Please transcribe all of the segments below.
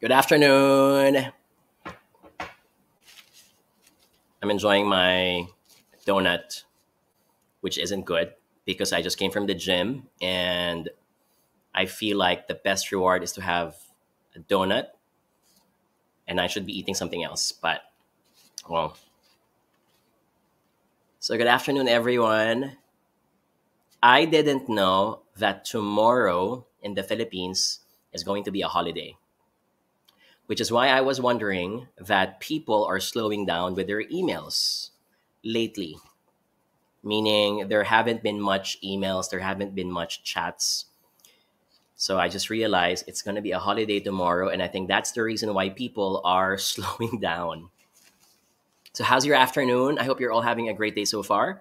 Good afternoon. I'm enjoying my donut, which isn't good because I just came from the gym and I feel like the best reward is to have a donut and I should be eating something else. But, well. So, good afternoon, everyone. I didn't know that tomorrow in the Philippines is going to be a holiday which is why I was wondering that people are slowing down with their emails lately. Meaning there haven't been much emails, there haven't been much chats. So I just realized it's going to be a holiday tomorrow, and I think that's the reason why people are slowing down. So, how's your afternoon? I hope you're all having a great day so far.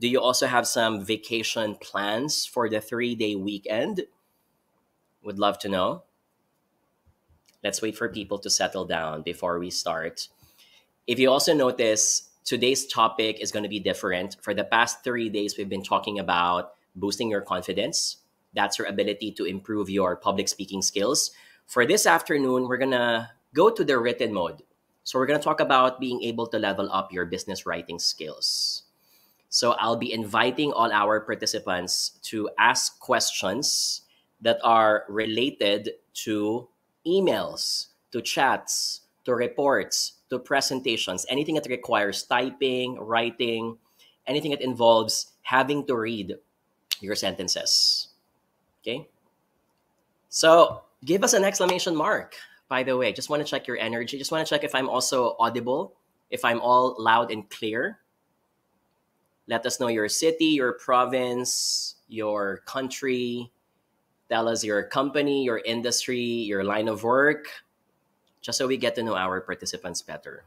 Do you also have some vacation plans for the three day weekend? Would love to know. Let's wait for people to settle down before we start. If you also notice, today's topic is going to be different. For the past three days, we've been talking about boosting your confidence. That's your ability to improve your public speaking skills. For this afternoon, we're going to go to the written mode. So, we're going to talk about being able to level up your business writing skills. So, I'll be inviting all our participants to ask questions that are related to emails, to chats, to reports, to presentations, anything that requires typing, writing, anything that involves having to read your sentences. Okay? So give us an exclamation mark, by the way. Just want to check your energy. Just want to check if I'm also audible, if I'm all loud and clear. Let us know your city, your province, your country, Tell us your company, your industry, your line of work, just so we get to know our participants better.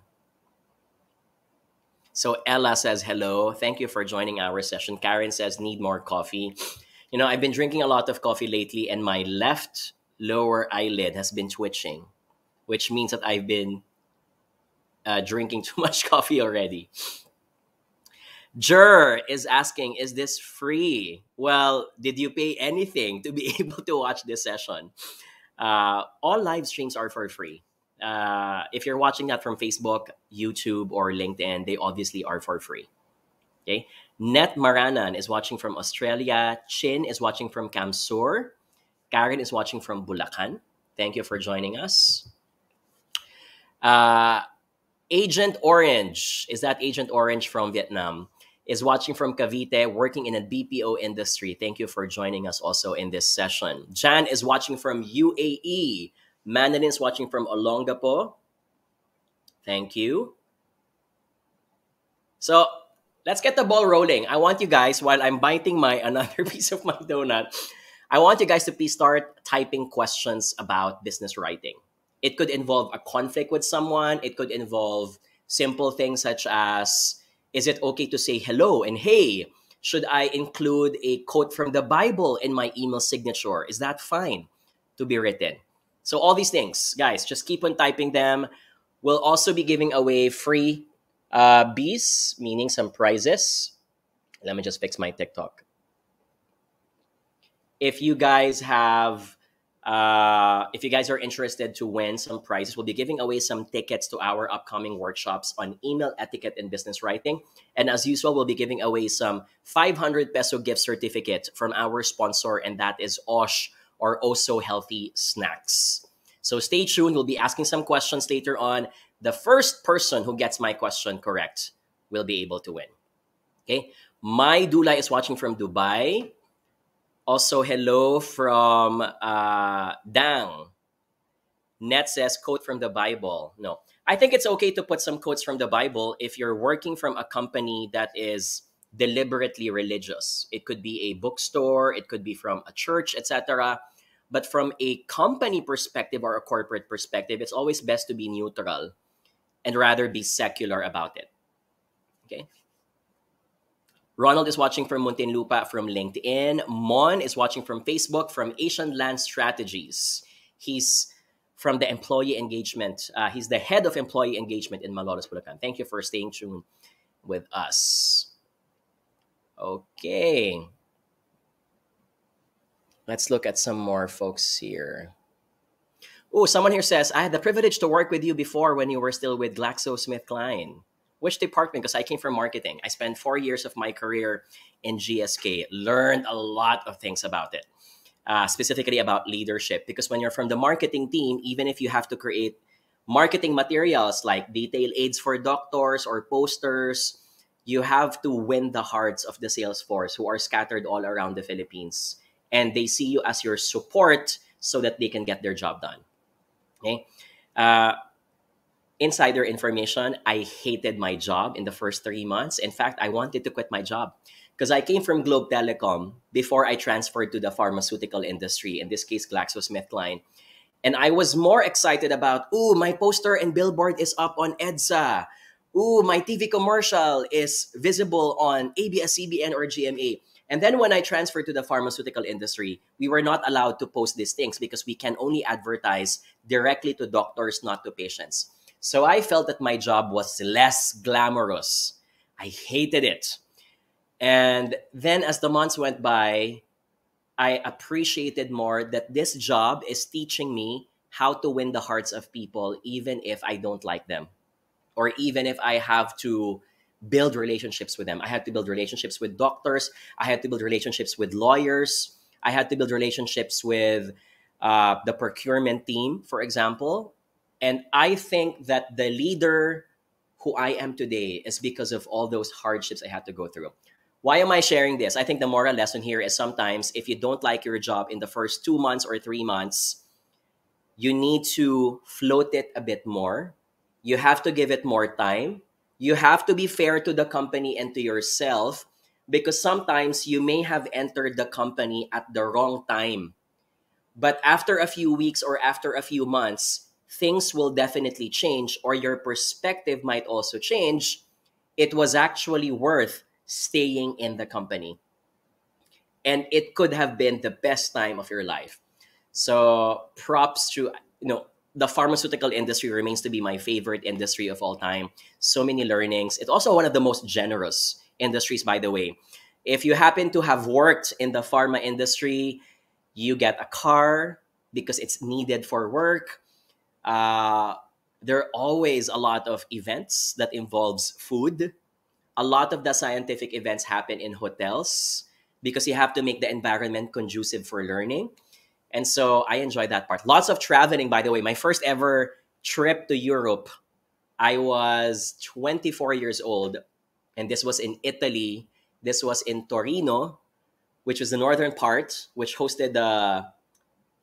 So Ella says hello. Thank you for joining our session. Karen says need more coffee. You know, I've been drinking a lot of coffee lately and my left lower eyelid has been twitching, which means that I've been uh, drinking too much coffee already. Jur is asking, is this free? Well, did you pay anything to be able to watch this session? Uh, all live streams are for free. Uh, if you're watching that from Facebook, YouTube, or LinkedIn, they obviously are for free. Okay. Net Maranan is watching from Australia. Chin is watching from CamSur. Karen is watching from Bulacan. Thank you for joining us. Uh, Agent Orange is that Agent Orange from Vietnam is watching from Cavite, working in a BPO industry. Thank you for joining us also in this session. Jan is watching from UAE. Mandarin is watching from Olongapo. Thank you. So let's get the ball rolling. I want you guys, while I'm biting my another piece of my donut, I want you guys to please start typing questions about business writing. It could involve a conflict with someone. It could involve simple things such as is it okay to say hello and hey? Should I include a quote from the Bible in my email signature? Is that fine to be written? So, all these things, guys, just keep on typing them. We'll also be giving away free uh, bees, meaning some prizes. Let me just fix my TikTok. If you guys have uh, if you guys are interested to win some prizes, we'll be giving away some tickets to our upcoming workshops on email etiquette and business writing. And as usual, we'll be giving away some 500 peso gift certificate from our sponsor, and that is Osh or Also Healthy Snacks. So stay tuned. We'll be asking some questions later on. The first person who gets my question correct will be able to win. Okay. My Dula is watching from Dubai. Also, hello from uh, Dang. Net says, quote from the Bible. No, I think it's okay to put some quotes from the Bible if you're working from a company that is deliberately religious. It could be a bookstore, it could be from a church, etc. But from a company perspective or a corporate perspective, it's always best to be neutral and rather be secular about it. Okay. Ronald is watching from Muntinlupa from LinkedIn. Mon is watching from Facebook from Asian Land Strategies. He's from the employee engagement. Uh, he's the head of employee engagement in Malolos, Bulacan. Thank you for staying tuned with us. Okay. Let's look at some more folks here. Oh, someone here says, I had the privilege to work with you before when you were still with GlaxoSmithKline. Which department? Because I came from marketing. I spent four years of my career in GSK, learned a lot of things about it, uh, specifically about leadership. Because when you're from the marketing team, even if you have to create marketing materials like detail aids for doctors or posters, you have to win the hearts of the sales force who are scattered all around the Philippines. And they see you as your support so that they can get their job done. Okay. Uh, insider information I hated my job in the first three months. In fact, I wanted to quit my job because I came from Globe Telecom before I transferred to the pharmaceutical industry, in this case, GlaxoSmithKline. And I was more excited about, ooh, my poster and billboard is up on EDSA. Ooh, my TV commercial is visible on ABS-CBN or GMA. And then when I transferred to the pharmaceutical industry, we were not allowed to post these things because we can only advertise directly to doctors, not to patients. So I felt that my job was less glamorous. I hated it. And then as the months went by, I appreciated more that this job is teaching me how to win the hearts of people, even if I don't like them, or even if I have to build relationships with them. I had to build relationships with doctors. I had to build relationships with lawyers. I had to build relationships with uh, the procurement team, for example. And I think that the leader who I am today is because of all those hardships I had to go through. Why am I sharing this? I think the moral lesson here is sometimes if you don't like your job in the first two months or three months, you need to float it a bit more. You have to give it more time you have to be fair to the company and to yourself because sometimes you may have entered the company at the wrong time. But after a few weeks or after a few months, things will definitely change, or your perspective might also change. It was actually worth staying in the company. And it could have been the best time of your life. So props to you know the pharmaceutical industry remains to be my favorite industry of all time. So many learnings. It's also one of the most generous industries, by the way. If you happen to have worked in the pharma industry, you get a car because it's needed for work. Uh, there are always a lot of events that involves food. A lot of the scientific events happen in hotels because you have to make the environment conducive for learning. And so I enjoy that part. Lots of traveling, by the way. My first ever trip to Europe, I was 24 years old, and this was in Italy. This was in Torino, which was the northern part, which hosted the,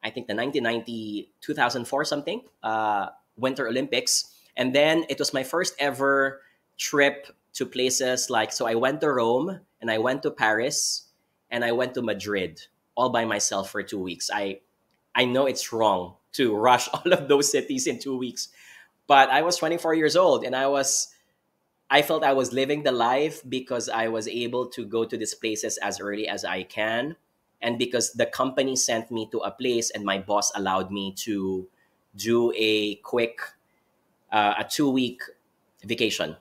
I think, the 1990, 2004 something, uh, Winter Olympics. And then it was my first ever trip to places like, so I went to Rome, and I went to Paris, and I went to Madrid all by myself for two weeks. I I know it's wrong to rush all of those cities in two weeks, but I was 24 years old and I was I felt I was living the life because I was able to go to these places as early as I can and because the company sent me to a place and my boss allowed me to do a quick uh, a two week vacation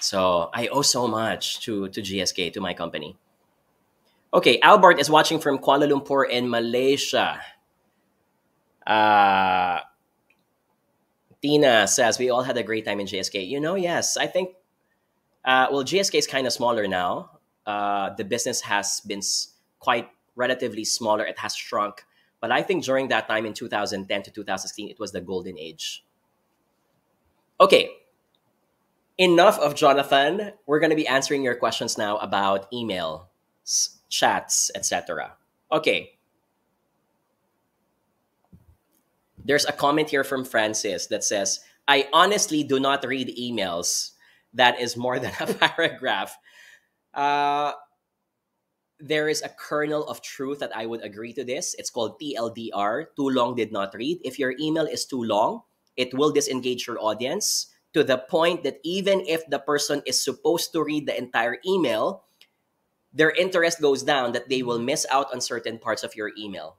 so i owe so much to to gsk to my company Okay, Albert is watching from Kuala Lumpur in Malaysia. Uh, Tina says we all had a great time in GSK. You know, yes, I think. Uh, well, GSK is kind of smaller now. Uh, the business has been quite relatively smaller. It has shrunk, but I think during that time in 2010 to 2016, it was the golden age. Okay, enough of Jonathan. We're going to be answering your questions now about email chats, etc. Okay. There's a comment here from Francis that says, I honestly do not read emails that is more than a paragraph. Uh, there is a kernel of truth that I would agree to this. It's called TLDR, too long did not read. If your email is too long, it will disengage your audience to the point that even if the person is supposed to read the entire email, their interest goes down that they will miss out on certain parts of your email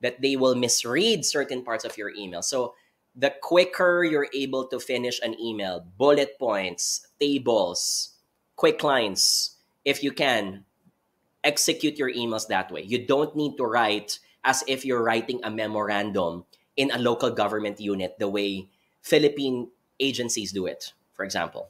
that they will misread certain parts of your email so the quicker you're able to finish an email bullet points tables quick lines if you can execute your emails that way you don't need to write as if you're writing a memorandum in a local government unit the way Philippine agencies do it, for example.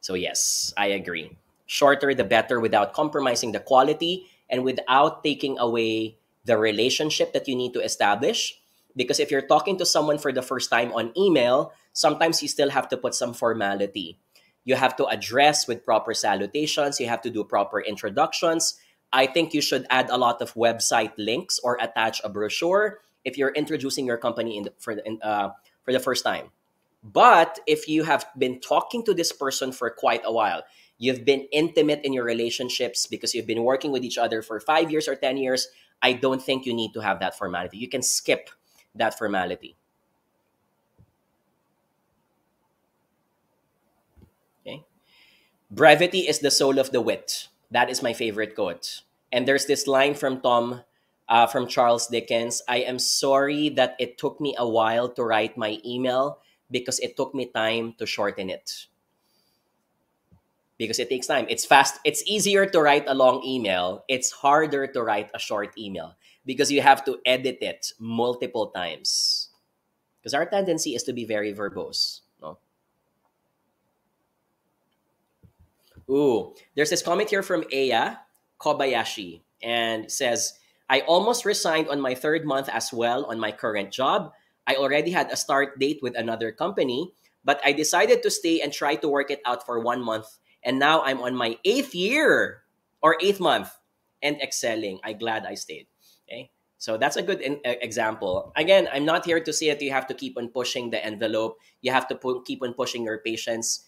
So, yes, I agree. Shorter the better without compromising the quality and without taking away the relationship that you need to establish. Because if you're talking to someone for the first time on email, sometimes you still have to put some formality. You have to address with proper salutations, you have to do proper introductions. I think you should add a lot of website links or attach a brochure if you're introducing your company in the, for, the, in, uh, for the first time. But if you have been talking to this person for quite a while, you've been intimate in your relationships because you've been working with each other for five years or 10 years, I don't think you need to have that formality. You can skip that formality. Brevity is the soul of the wit. That is my favorite quote. And there's this line from Tom, uh, from Charles Dickens I am sorry that it took me a while to write my email because it took me time to shorten it. Because it takes time. It's fast. It's easier to write a long email. It's harder to write a short email because you have to edit it multiple times. Because our tendency is to be very verbose. Ooh, there's this comment here from Aya Kobayashi and says, I almost resigned on my third month as well on my current job I already had a start date with another company, but I decided to stay and try to work it out for one month. And now I'm on my eighth year or eighth month and excelling. I'm glad I stayed. Okay. So that's a good in, example. Again, I'm not here to say that you have to keep on pushing the envelope. You have to pu- keep on pushing your patience.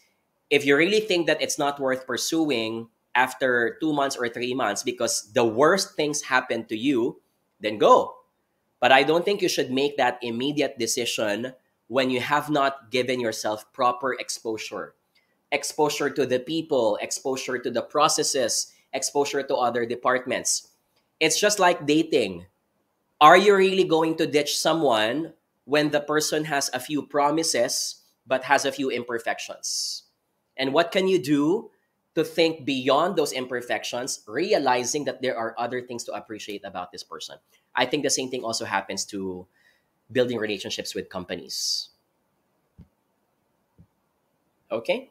If you really think that it's not worth pursuing after two months or three months because the worst things happen to you, then go but I don't think you should make that immediate decision when you have not given yourself proper exposure. Exposure to the people, exposure to the processes, exposure to other departments. It's just like dating. Are you really going to ditch someone when the person has a few promises but has a few imperfections? And what can you do to think beyond those imperfections, realizing that there are other things to appreciate about this person? I think the same thing also happens to building relationships with companies. Okay.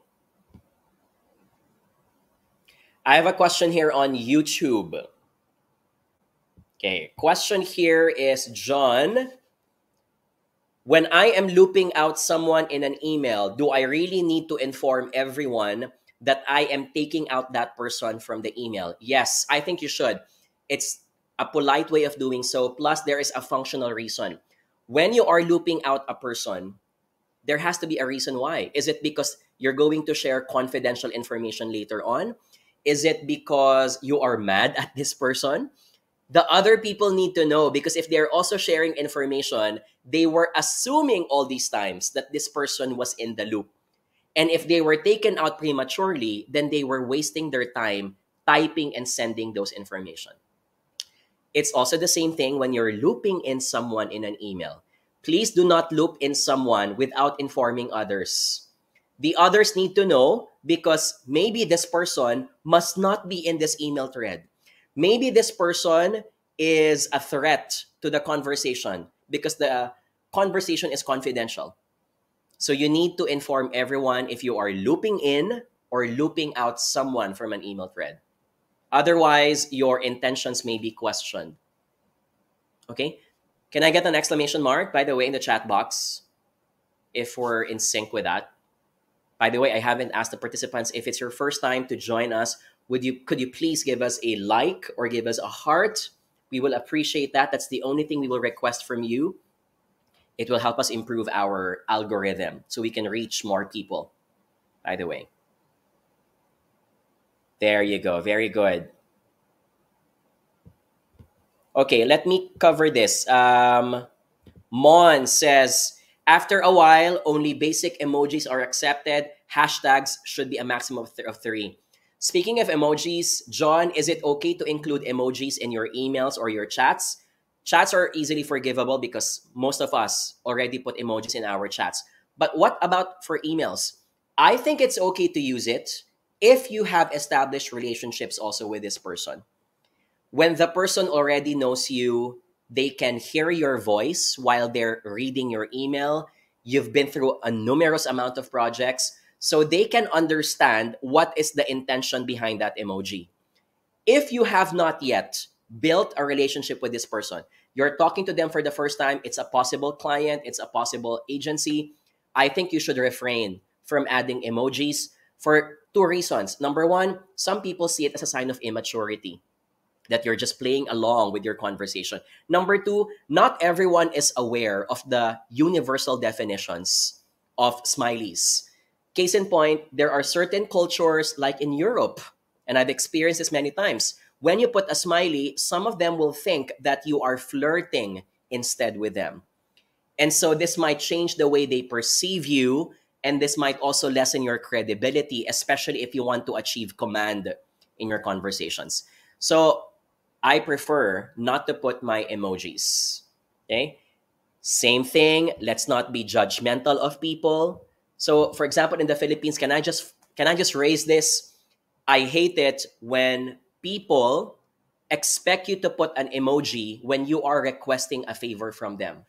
I have a question here on YouTube. Okay, question here is John. When I am looping out someone in an email, do I really need to inform everyone that I am taking out that person from the email? Yes, I think you should. It's a polite way of doing so. Plus, there is a functional reason. When you are looping out a person, there has to be a reason why. Is it because you're going to share confidential information later on? Is it because you are mad at this person? The other people need to know because if they're also sharing information, they were assuming all these times that this person was in the loop. And if they were taken out prematurely, then they were wasting their time typing and sending those information. It's also the same thing when you're looping in someone in an email. Please do not loop in someone without informing others. The others need to know because maybe this person must not be in this email thread. Maybe this person is a threat to the conversation because the conversation is confidential. So you need to inform everyone if you are looping in or looping out someone from an email thread. Otherwise, your intentions may be questioned. Okay? Can I get an exclamation mark, by the way, in the chat box if we're in sync with that? By the way, I haven't asked the participants if it's your first time to join us. Would you could you please give us a like or give us a heart? We will appreciate that. That's the only thing we will request from you. It will help us improve our algorithm so we can reach more people. By the way. There you go. Very good. Okay, let me cover this. Um, Mon says, after a while, only basic emojis are accepted. Hashtags should be a maximum of, th- of three. Speaking of emojis, John, is it okay to include emojis in your emails or your chats? Chats are easily forgivable because most of us already put emojis in our chats. But what about for emails? I think it's okay to use it if you have established relationships also with this person when the person already knows you they can hear your voice while they're reading your email. You've been through a numerous amount of projects, so they can understand what is the intention behind that emoji. If you have not yet built a relationship with this person, you're talking to them for the first time, it's a possible client, it's a possible agency, I think you should refrain from adding emojis for two reasons. Number one, some people see it as a sign of immaturity that you're just playing along with your conversation. Number two, not everyone is aware of the universal definitions of smileys. Case in point, there are certain cultures like in Europe, and I've experienced this many times. When you put a smiley, some of them will think that you are flirting instead with them. And so this might change the way they perceive you, and this might also lessen your credibility, especially if you want to achieve command in your conversations. So I prefer not to put my emojis. Okay? Same thing, let's not be judgmental of people. So for example, in the Philippines, can I just can I just raise this? I hate it when people expect you to put an emoji when you are requesting a favor from them.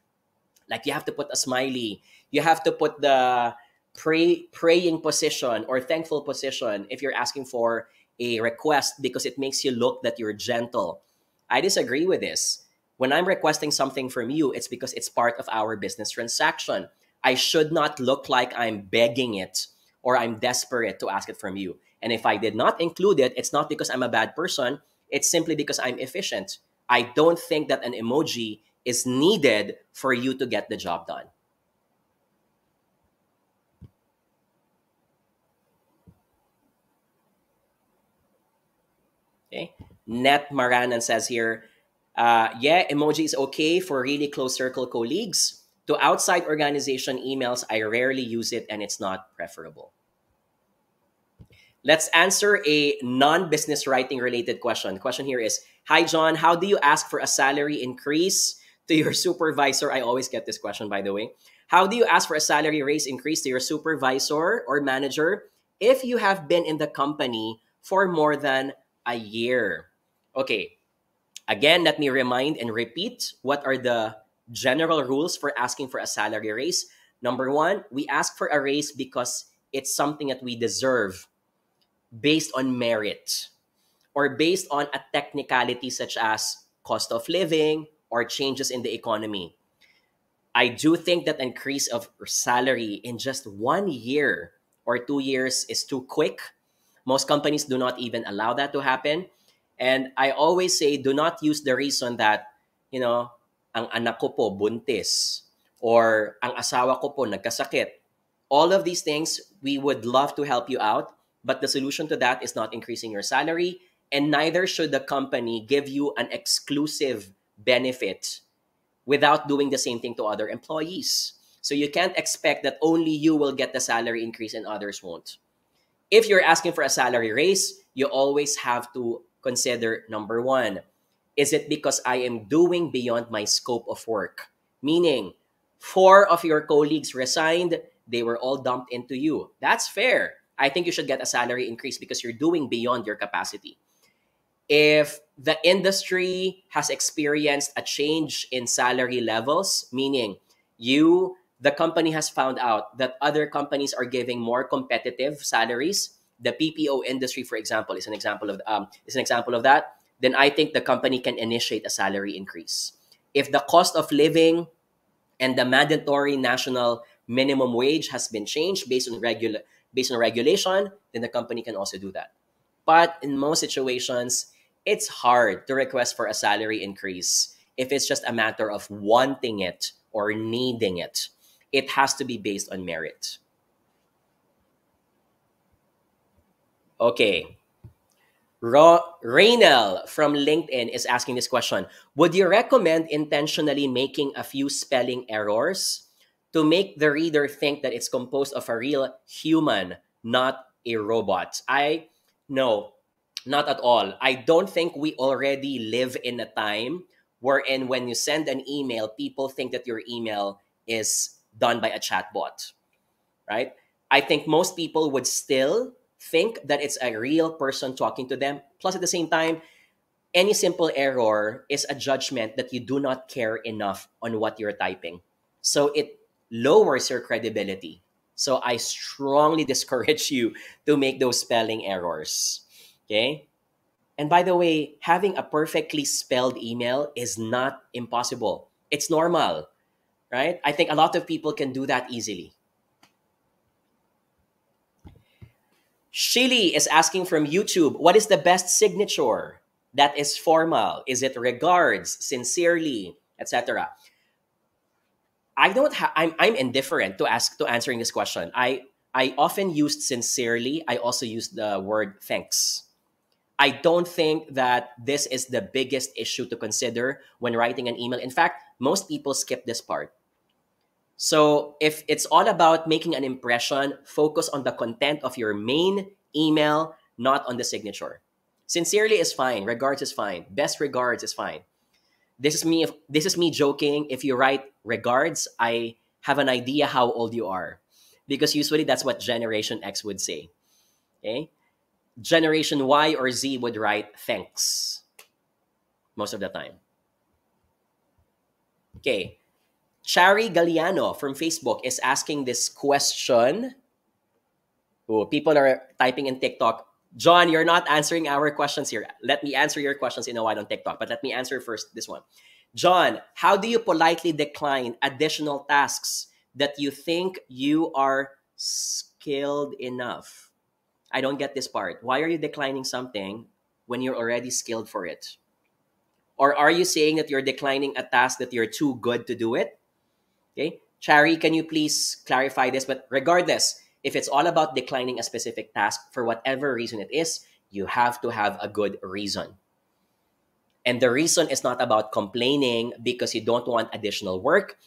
Like you have to put a smiley, you have to put the pray praying position or thankful position if you're asking for a request because it makes you look that you're gentle. I disagree with this. When I'm requesting something from you, it's because it's part of our business transaction. I should not look like I'm begging it or I'm desperate to ask it from you. And if I did not include it, it's not because I'm a bad person, it's simply because I'm efficient. I don't think that an emoji is needed for you to get the job done. Okay. Net Maranan says here, uh, yeah, emoji is okay for really close circle colleagues. To outside organization emails, I rarely use it and it's not preferable. Let's answer a non-business writing related question. The question here is, Hi John, how do you ask for a salary increase to your supervisor? I always get this question by the way. How do you ask for a salary raise increase to your supervisor or manager if you have been in the company for more than a year. Okay, again, let me remind and repeat what are the general rules for asking for a salary raise. Number one, we ask for a raise because it's something that we deserve based on merit or based on a technicality such as cost of living or changes in the economy. I do think that increase of salary in just one year or two years is too quick most companies do not even allow that to happen. And I always say, do not use the reason that, you know, ang anak ko po buntis or ang asawa ko po nagkasakit. All of these things, we would love to help you out, but the solution to that is not increasing your salary, and neither should the company give you an exclusive benefit without doing the same thing to other employees. So you can't expect that only you will get the salary increase and others won't if you're asking for a salary raise, you always have to consider number one, is it because I am doing beyond my scope of work? Meaning, four of your colleagues resigned, they were all dumped into you. That's fair. I think you should get a salary increase because you're doing beyond your capacity. If the industry has experienced a change in salary levels, meaning you the company has found out that other companies are giving more competitive salaries. The BPO industry, for example, is an example of um, is an example of that. Then I think the company can initiate a salary increase. If the cost of living and the mandatory national minimum wage has been changed based on regular based on regulation, then the company can also do that. But in most situations, it's hard to request for a salary increase if it's just a matter of wanting it or needing it it has to be based on merit. Okay. Ro- Raynel from LinkedIn is asking this question Would you recommend intentionally making a few spelling errors to make the reader think that it's composed of a real human, not a robot? I no, not at all. I don't think we already live in a time wherein when you send an email, people think that your email is done by a chatbot, right? I think most people would still think that it's a real person talking to them. Plus, at the same time, any simple error is a judgment that you do not care enough on what you're typing. So it lowers your credibility. So I strongly discourage you to make those spelling errors. Okay? And by the way, having a perfectly spelled email is not impossible. It's normal, right? I think a lot of people can do that easily. Shili is asking from YouTube, what is the best signature that is formal? Is it regards, sincerely, etc.? I don't have I'm I'm indifferent to ask to answering this question. I I often used sincerely. I also use the word thanks. I don't think that this is the biggest issue to consider when writing an email. In fact, most people skip this part. So if it's all about making an impression, focus on the content of your main email, not on the signature. Sincerely is fine. Regards is fine. Best regards is fine. This is me. This is me joking. If you write regards, I have an idea how old you are, because usually that's what Generation X would say. Okay, Generation Y or Z would write thanks most of the time. Okay, Chari Galliano from Facebook is asking this question. Oh, people are typing in TikTok. John, you're not answering our questions here. Let me answer your questions in a while on TikTok, but let me answer first this one. John, how do you politely decline additional tasks that you think you are skilled enough? I don't get this part. Why are you declining something when you're already skilled for it? Or are you saying that you're declining a task that you're too good to do it? Okay. Chari, can you please clarify this? But regardless, if it's all about declining a specific task for whatever reason it is, you have to have a good reason. And the reason is not about complaining because you don't want additional work.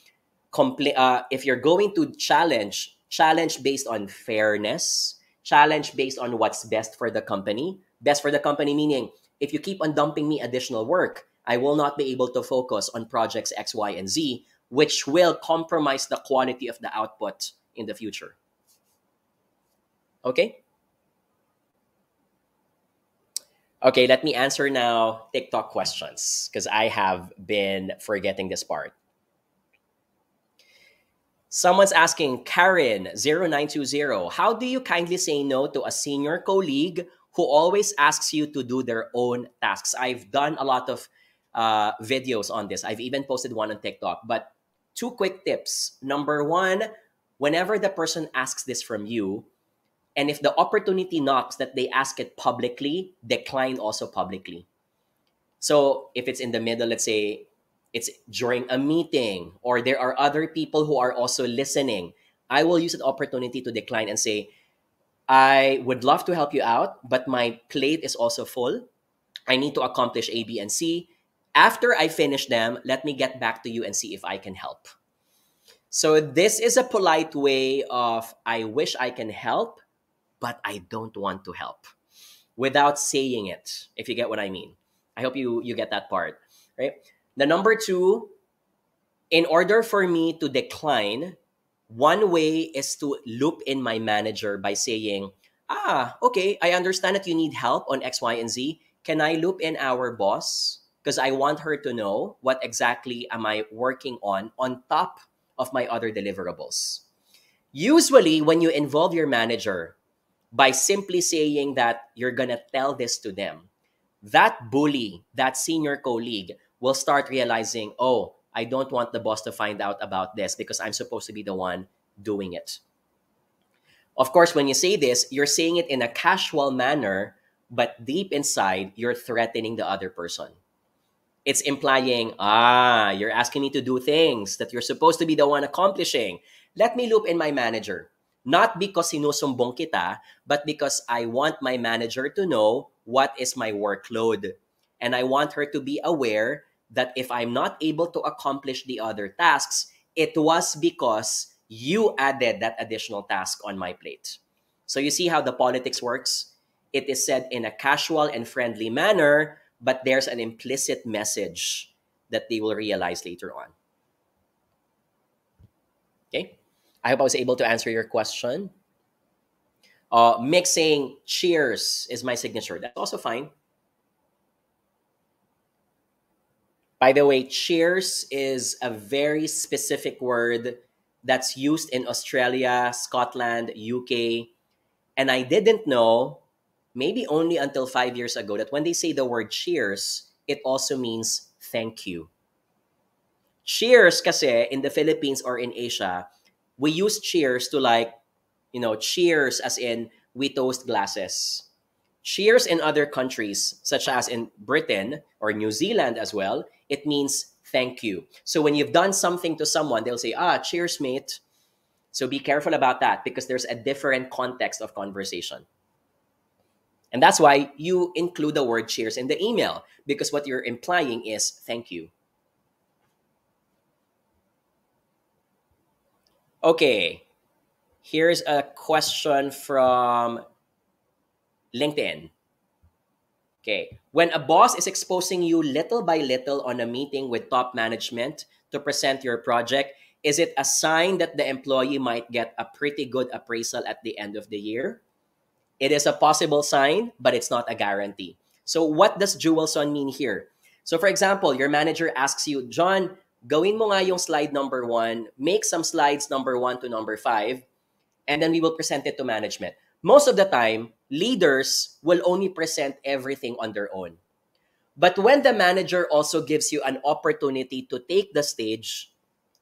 Compla- uh, if you're going to challenge, challenge based on fairness, challenge based on what's best for the company. Best for the company meaning if you keep on dumping me additional work, I will not be able to focus on projects X, Y, and Z which will compromise the quality of the output in the future. Okay? Okay, let me answer now TikTok questions because I have been forgetting this part. Someone's asking Karen0920, how do you kindly say no to a senior colleague who always asks you to do their own tasks? I've done a lot of uh, videos on this. I've even posted one on TikTok, but two quick tips. Number one, whenever the person asks this from you, and if the opportunity knocks that they ask it publicly, decline also publicly. So if it's in the middle, let's say it's during a meeting or there are other people who are also listening, I will use an opportunity to decline and say, I would love to help you out, but my plate is also full. I need to accomplish A, B, and C. After I finish them, let me get back to you and see if I can help. So, this is a polite way of I wish I can help, but I don't want to help without saying it, if you get what I mean. I hope you, you get that part, right? The number two, in order for me to decline, one way is to loop in my manager by saying, ah, okay, I understand that you need help on X, Y, and Z. Can I loop in our boss? Because I want her to know what exactly am I working on on top of my other deliverables. Usually, when you involve your manager by simply saying that you're going to tell this to them, that bully, that senior colleague will start realizing, oh, I don't want the boss to find out about this because I'm supposed to be the one doing it. Of course, when you say this, you're saying it in a casual manner, but deep inside, you're threatening the other person it's implying, ah, you're asking me to do things that you're supposed to be the one accomplishing. Let me loop in my manager. Not because sinusumbong kita, but because I want my manager to know what is my workload. And I want her to be aware that if I'm not able to accomplish the other tasks, it was because you added that additional task on my plate. So you see how the politics works? It is said in a casual and friendly manner, but there's an implicit message that they will realize later on. Okay, I hope I was able to answer your question. Uh, mixing cheers is my signature. That's also fine. By the way, cheers is a very specific word that's used in Australia, Scotland, UK. And I didn't know, maybe only until five years ago, that when they say the word cheers, it also means thank you. Cheers kasi in the Philippines or in Asia, we use cheers to like, you know, cheers as in we toast glasses. Cheers in other countries, such as in Britain or New Zealand as well, it means thank you. So when you've done something to someone, they'll say, ah, cheers, mate. So be careful about that because there's a different context of conversation. And that's why you include the word cheers in the email because what you're implying is thank you. Okay, here's a question from LinkedIn. Okay. When a boss is exposing you little by little on a meeting with top management to present your project, is it a sign that the employee might get a pretty good appraisal at the end of the year? It is a possible sign, but it's not a guarantee. So what does Jewelson mean here? So for example, your manager asks you, John, gawin mo nga yung slide number one, make some slides number one to number five, and then we will present it to management most of the time, leaders will only present everything on their own. But when the manager also gives you an opportunity to take the stage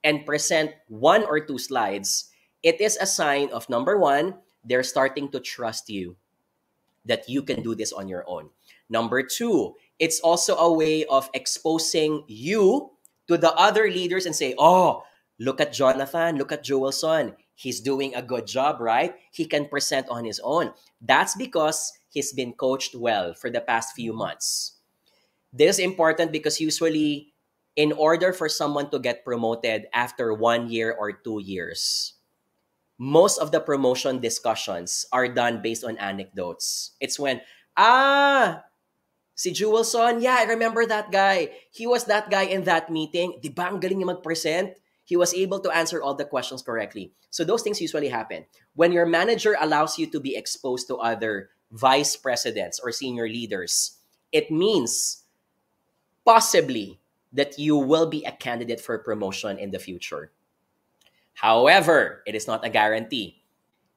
and present one or two slides, it is a sign of number one, they're starting to trust you that you can do this on your own. Number two, it's also a way of exposing you to the other leaders and say, oh, look at Jonathan, look at Jewelson he's doing a good job, right? He can present on his own. That's because he's been coached well for the past few months. This is important because usually, in order for someone to get promoted after one year or two years, most of the promotion discussions are done based on anecdotes. It's when, ah, si Jewelson, yeah, I remember that guy. He was that guy in that meeting. Di ba ang galing niya mag-present? he was able to answer all the questions correctly. So those things usually happen. When your manager allows you to be exposed to other vice presidents or senior leaders, it means possibly that you will be a candidate for promotion in the future. However, it is not a guarantee.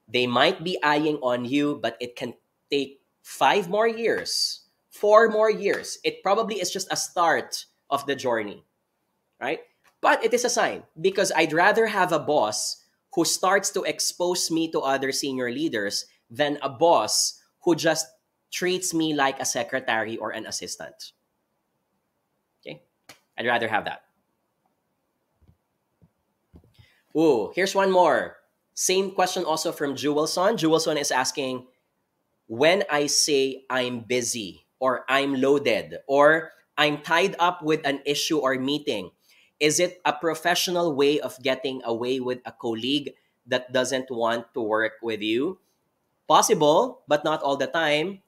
They might be eyeing on you, but it can take five more years, four more years. It probably is just a start of the journey, right? But it is a sign because I'd rather have a boss who starts to expose me to other senior leaders than a boss who just treats me like a secretary or an assistant. Okay? I'd rather have that. Ooh, here's one more. Same question also from Jewelson. Jewelson is asking, when I say I'm busy or I'm loaded or I'm tied up with an issue or meeting, is it a professional way of getting away with a colleague that doesn't want to work with you? Possible, but not all the time.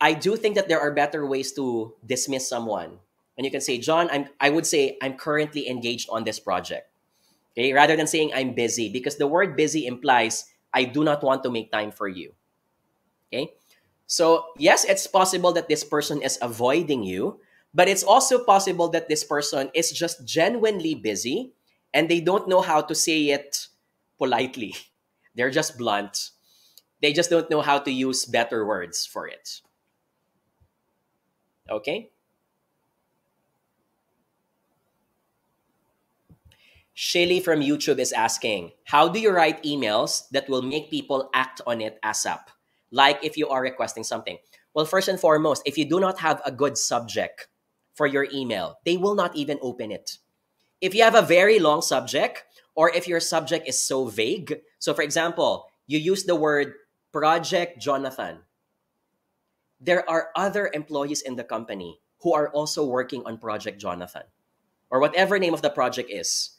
I do think that there are better ways to dismiss someone. And you can say, John, I'm, I would say, I'm currently engaged on this project. Okay, rather than saying I'm busy, because the word busy implies I do not want to make time for you. Okay, so yes, it's possible that this person is avoiding you, but it's also possible that this person is just genuinely busy and they don't know how to say it politely. They're just blunt. They just don't know how to use better words for it. Okay? Shelly from YouTube is asking, how do you write emails that will make people act on it ASAP? Like if you are requesting something. Well, first and foremost, if you do not have a good subject for your email. They will not even open it. If you have a very long subject, or if your subject is so vague, so for example, you use the word Project Jonathan, there are other employees in the company who are also working on Project Jonathan, or whatever name of the project is.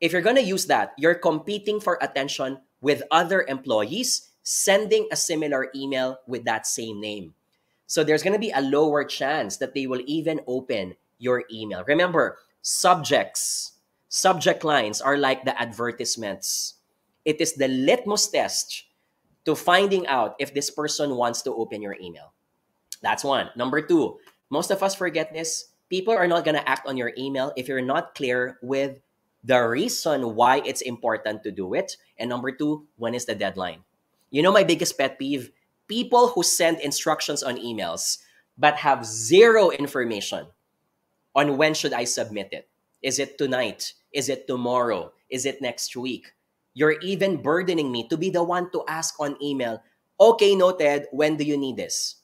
If you're going to use that, you're competing for attention with other employees sending a similar email with that same name. So there's going to be a lower chance that they will even open your email. Remember, subjects, subject lines are like the advertisements. It is the litmus test to finding out if this person wants to open your email. That's one. Number two, most of us forget this. people are not going to act on your email if you're not clear with the reason why it's important to do it. And number two, when is the deadline? You know, my biggest pet peeve people who send instructions on emails but have zero information on when should I submit it. Is it tonight? Is it tomorrow? Is it next week? You're even burdening me to be the one to ask on email, okay, noted, when do you need this?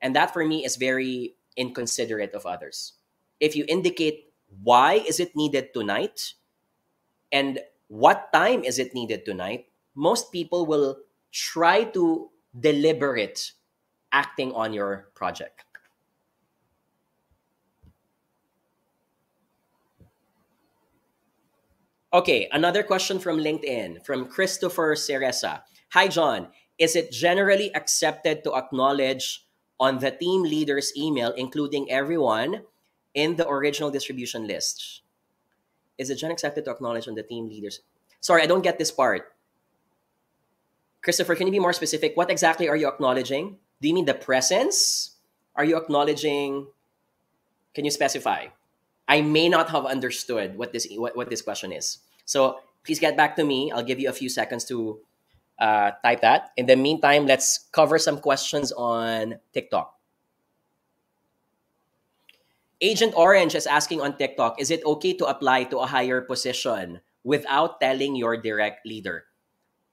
And that for me is very inconsiderate of others. If you indicate why is it needed tonight and what time is it needed tonight, most people will try to deliberate acting on your project. Okay, another question from LinkedIn from Christopher Ceresa. Hi, John. Is it generally accepted to acknowledge on the team leader's email, including everyone in the original distribution list? Is it generally accepted to acknowledge on the team leaders? Sorry, I don't get this part. Christopher, can you be more specific? What exactly are you acknowledging? Do you mean the presence? Are you acknowledging? Can you specify? I may not have understood what this what, what this question is. So please get back to me. I'll give you a few seconds to uh, type that. In the meantime, let's cover some questions on TikTok. Agent Orange is asking on TikTok, is it okay to apply to a higher position without telling your direct leader?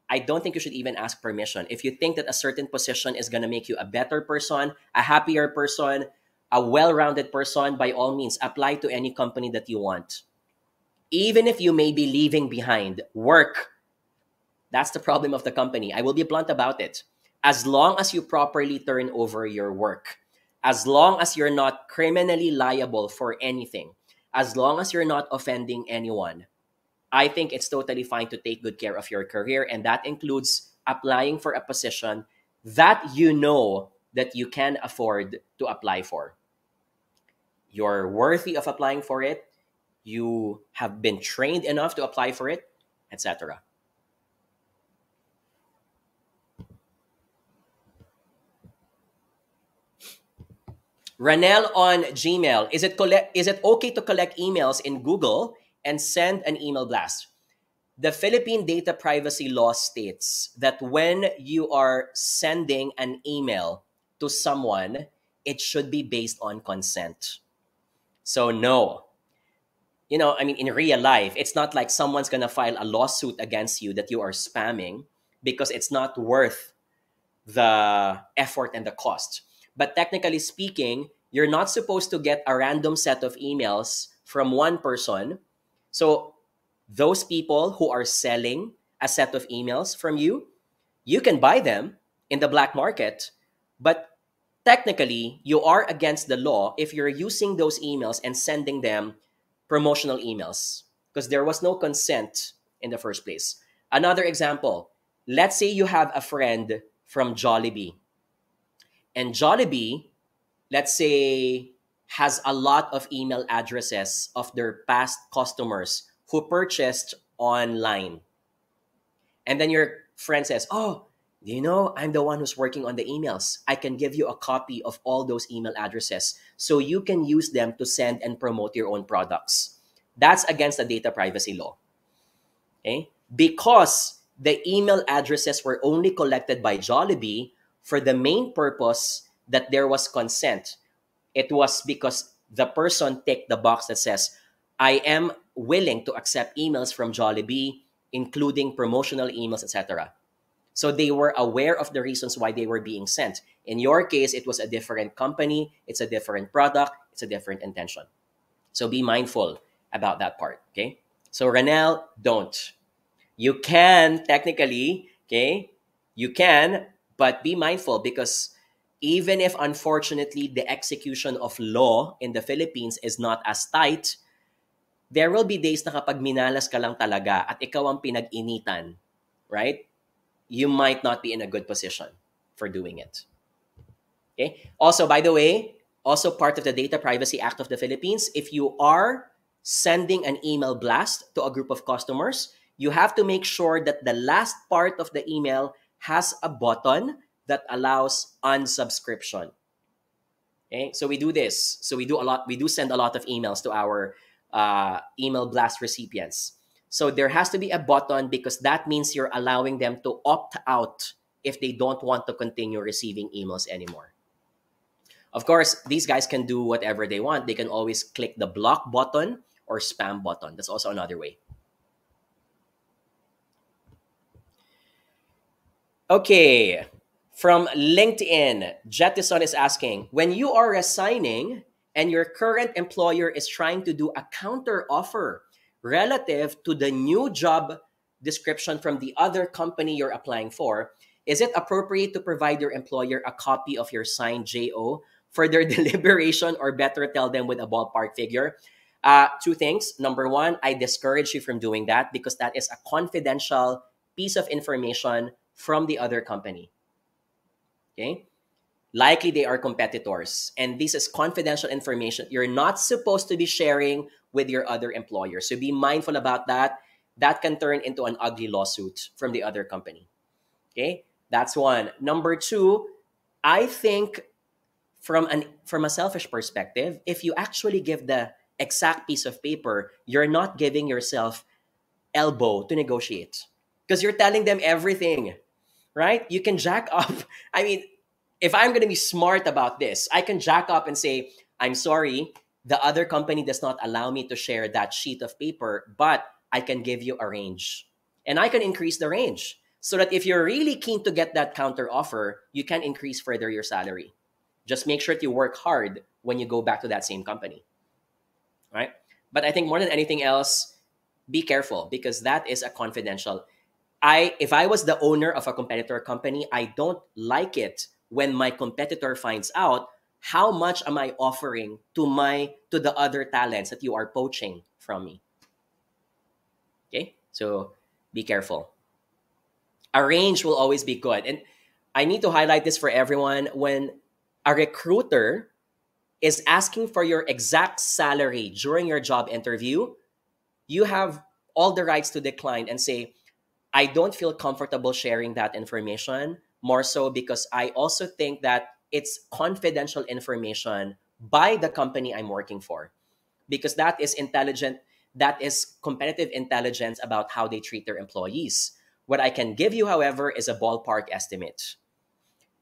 I don't think you should even ask permission. If you think that a certain position is going to make you a better person, a happier person, a well rounded person, by all means, apply to any company that you want. Even if you may be leaving behind work, that's the problem of the company. I will be blunt about it. As long as you properly turn over your work, as long as you're not criminally liable for anything, as long as you're not offending anyone, I think it's totally fine to take good care of your career. And that includes applying for a position that you know that you can afford to apply for. You're worthy of applying for it. You have been trained enough to apply for it, etc. Ranel on Gmail. Is it collect is it okay to collect emails in Google and send an email blast. The Philippine data privacy law states that when you are sending an email to someone, it should be based on consent. So, no. You know, I mean, in real life, it's not like someone's going to file a lawsuit against you that you are spamming because it's not worth the effort and the cost. But technically speaking, you're not supposed to get a random set of emails from one person so those people who are selling a set of emails from you, you can buy them in the black market, but technically you are against the law if you're using those emails and sending them promotional emails because there was no consent in the first place. Another example, let's say you have a friend from Jollibee. And Jollibee, let's say has a lot of email addresses of their past customers who purchased online. And then your friend says, Oh, you know I'm the one who's working on the emails? I can give you a copy of all those email addresses so you can use them to send and promote your own products. That's against the data privacy law. Okay? Because the email addresses were only collected by Jollibee for the main purpose that there was consent it was because the person ticked the box that says, I am willing to accept emails from Jollibee, including promotional emails, etc. So they were aware of the reasons why they were being sent. In your case, it was a different company, it's a different product, it's a different intention. So be mindful about that part. Okay. So Ranel, don't. You can technically, okay, you can, but be mindful because even if unfortunately the execution of law in the Philippines is not as tight, there will be days na kapag minalas ka lang talaga at ikaw ang pinag-initan, right? You might not be in a good position for doing it. Okay? Also, by the way, also part of the Data Privacy Act of the Philippines, if you are sending an email blast to a group of customers, you have to make sure that the last part of the email has a button that allows unsubscription. Okay, so we do this. So we do a lot. We do send a lot of emails to our uh, email blast recipients. So there has to be a button because that means you're allowing them to opt out if they don't want to continue receiving emails anymore. Of course, these guys can do whatever they want. They can always click the block button or spam button. That's also another way. Okay, from LinkedIn, Jettison is asking When you are resigning and your current employer is trying to do a counter offer relative to the new job description from the other company you're applying for, is it appropriate to provide your employer a copy of your signed JO for their deliberation or better tell them with a ballpark figure? Uh, two things. Number one, I discourage you from doing that because that is a confidential piece of information from the other company. Okay? Likely they are competitors. And this is confidential information you're not supposed to be sharing with your other employer. So be mindful about that. That can turn into an ugly lawsuit from the other company. Okay? That's one. Number two, I think from an from a selfish perspective, if you actually give the exact piece of paper, you're not giving yourself elbow to negotiate because you're telling them everything right? You can jack up. I mean, if I'm going to be smart about this, I can jack up and say, I'm sorry, the other company does not allow me to share that sheet of paper, but I can give you a range. And I can increase the range so that if you're really keen to get that counter offer, you can increase further your salary. Just make sure that you work hard when you go back to that same company. Right? But I think more than anything else, be careful because that is a confidential I if I was the owner of a competitor company, I don't like it when my competitor finds out how much am I offering to my to the other talents that you are poaching from me. Okay? So be careful. A range will always be good. And I need to highlight this for everyone when a recruiter is asking for your exact salary during your job interview, you have all the rights to decline and say, I don't feel comfortable sharing that information, more so because I also think that it's confidential information by the company I'm working for. Because that is intelligent, that is competitive intelligence about how they treat their employees. What I can give you, however, is a ballpark estimate.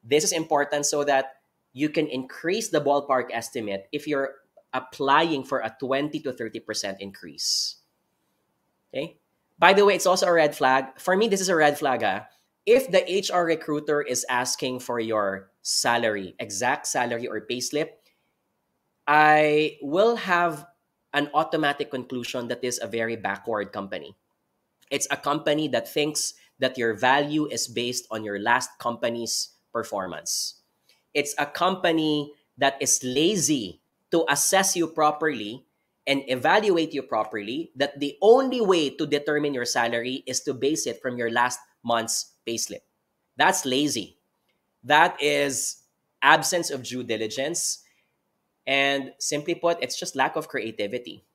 This is important so that you can increase the ballpark estimate if you're applying for a 20 to 30% increase. Okay? By the way, it's also a red flag. For me, this is a red flag. Ah. If the HR recruiter is asking for your salary, exact salary or payslip, I will have an automatic conclusion that is a very backward company. It's a company that thinks that your value is based on your last company's performance. It's a company that is lazy to assess you properly and evaluate you properly, that the only way to determine your salary is to base it from your last month's payslip. That's lazy. That is absence of due diligence. And simply put, it's just lack of creativity,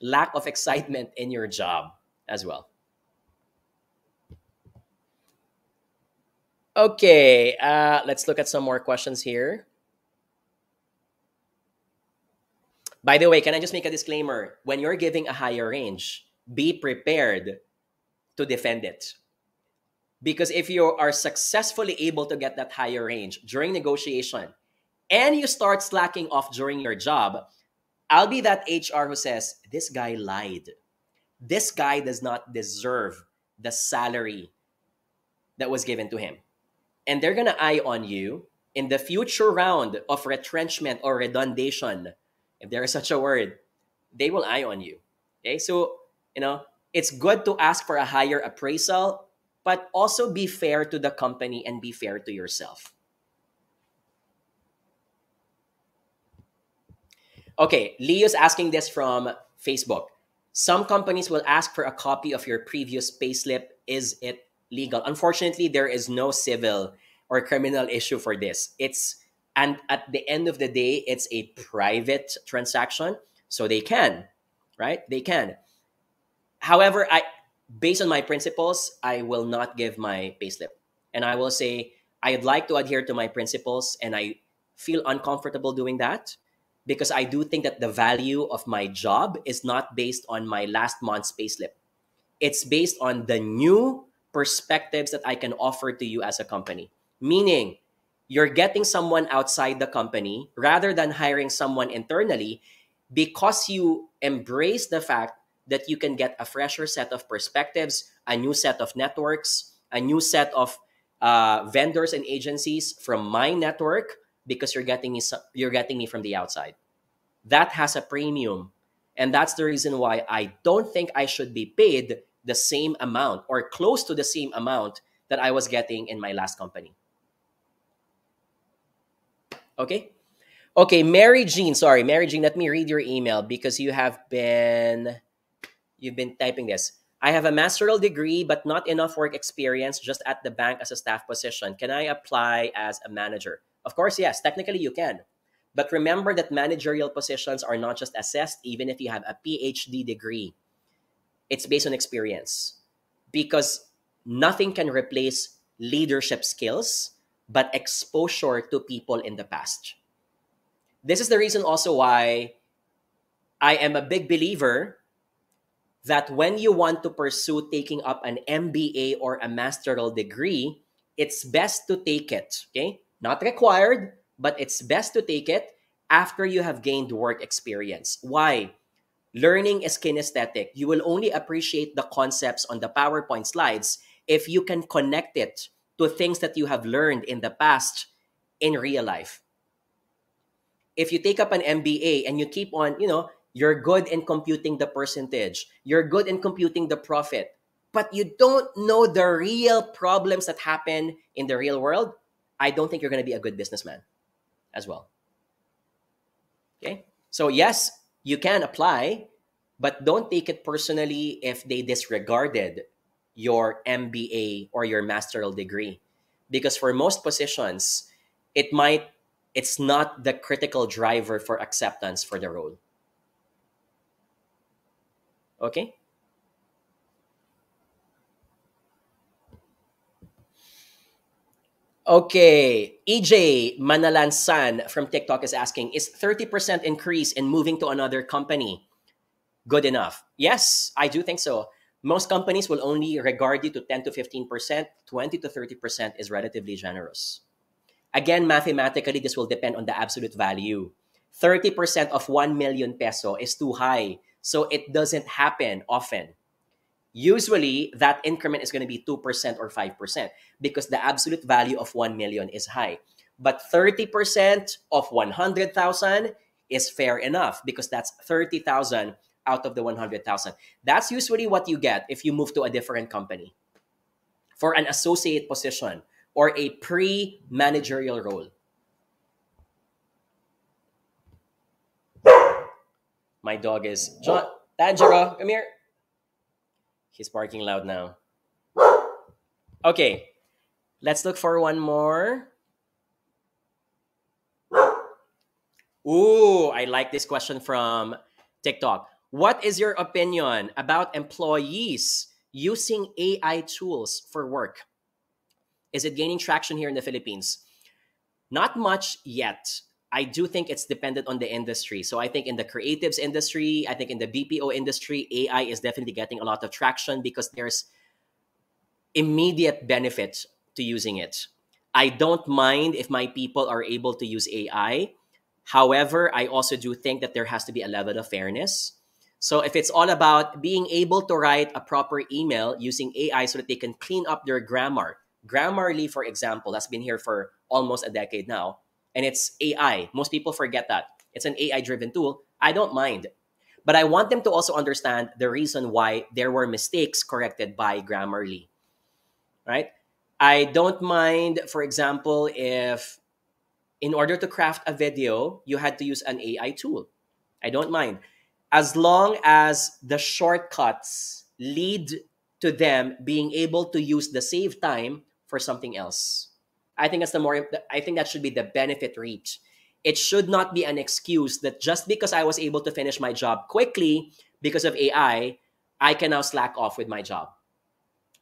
lack of excitement in your job as well. Okay, uh, let's look at some more questions here. By the way, can I just make a disclaimer? When you're giving a higher range, be prepared to defend it. Because if you are successfully able to get that higher range during negotiation and you start slacking off during your job, I'll be that HR who says, This guy lied. This guy does not deserve the salary that was given to him. And they're going to eye on you in the future round of retrenchment or redundation if there is such a word, they will eye on you. Okay, so you know it's good to ask for a higher appraisal, but also be fair to the company and be fair to yourself. Okay, Leo's asking this from Facebook. Some companies will ask for a copy of your previous payslip. Is it legal? Unfortunately, there is no civil or criminal issue for this. It's and at the end of the day it's a private transaction so they can right they can however i based on my principles i will not give my payslip and i will say i'd like to adhere to my principles and i feel uncomfortable doing that because I do think that the value of my job is not based on my last month's payslip. It's based on the new perspectives that I can offer to you as a company. Meaning, you're getting someone outside the company rather than hiring someone internally because you embrace the fact that you can get a fresher set of perspectives, a new set of networks, a new set of uh, vendors and agencies from my network because you're getting me you're getting me from the outside. That has a premium, and that's the reason why I don't think I should be paid the same amount or close to the same amount that I was getting in my last company. Okay? Okay, Mary Jean, sorry, Mary Jean, let me read your email because you have been you've been typing this. I have a master's degree but not enough work experience just at the bank as a staff position. Can I apply as a manager? Of course, yes, technically you can. But remember that managerial positions are not just assessed even if you have a PhD degree. It's based on experience. Because nothing can replace leadership skills but exposure to people in the past. This is the reason also why I am a big believer that when you want to pursue taking up an MBA or a master's degree, it's best to take it, okay? Not required, but it's best to take it after you have gained work experience. Why? Learning is kinesthetic. You will only appreciate the concepts on the PowerPoint slides if you can connect it to things that you have learned in the past in real life. If you take up an MBA and you keep on, you know, you're good in computing the percentage, you're good in computing the profit, but you don't know the real problems that happen in the real world, I don't think you're going to be a good businessman as well. Okay? So, yes, you can apply, but don't take it personally if they disregarded your MBA or your master's degree. Because for most positions, it might it's not the critical driver for acceptance for the role. Okay? Okay, EJ Manalansan from TikTok is asking Is 30% increase in moving to another company good enough? Yes, I do think so. Most companies will only regard you to 10 to 15%, 20 to 30% is relatively generous. Again, mathematically, this will depend on the absolute value. 30% of 1 million peso is too high, so it doesn't happen often. Usually, that increment is going to be 2% or 5% because the absolute value of 1 million is high. But 30% of 100,000 is fair enough because that's 30,000 out of the 100,000. That's usually what you get if you move to a different company for an associate position or a pre managerial role. My dog is John Tanjiro, come here. He's barking loud now. Okay, let's look for one more. Ooh, I like this question from TikTok. What is your opinion about employees using AI tools for work? Is it gaining traction here in the Philippines? Not much yet. I do think it's dependent on the industry. So I think in the creatives industry, I think in the BPO industry, AI is definitely getting a lot of traction because there's immediate benefit to using it. I don't mind if my people are able to use AI. However, I also do think that there has to be a level of fairness. So if it's all about being able to write a proper email using AI so that they can clean up their grammar. Grammarly, for example, has been here for almost a decade now, and it's AI. Most people forget that. It's an AI driven tool. I don't mind. But I want them to also understand the reason why there were mistakes corrected by Grammarly. Right? I don't mind, for example, if in order to craft a video, you had to use an AI tool. I don't mind as long as the shortcuts lead to them being able to use the save time for something else. I think that's the more I think that should be the benefit reach. It should not be an excuse that just because I was able to finish my job quickly because of AI, I can now slack off with my job.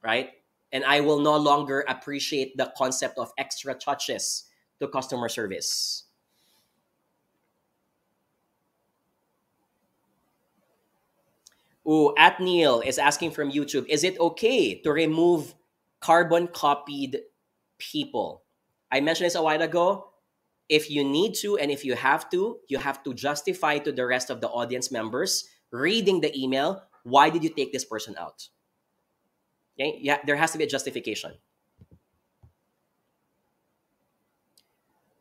Right? And I will no longer appreciate the concept of extra touches to customer service. Ooh, at Neil is asking from YouTube, is it okay to remove carbon copied people? I mentioned this a while ago. If you need to and if you have to, you have to justify to the rest of the audience members reading the email why did you take this person out? Okay? Yeah, there has to be a justification.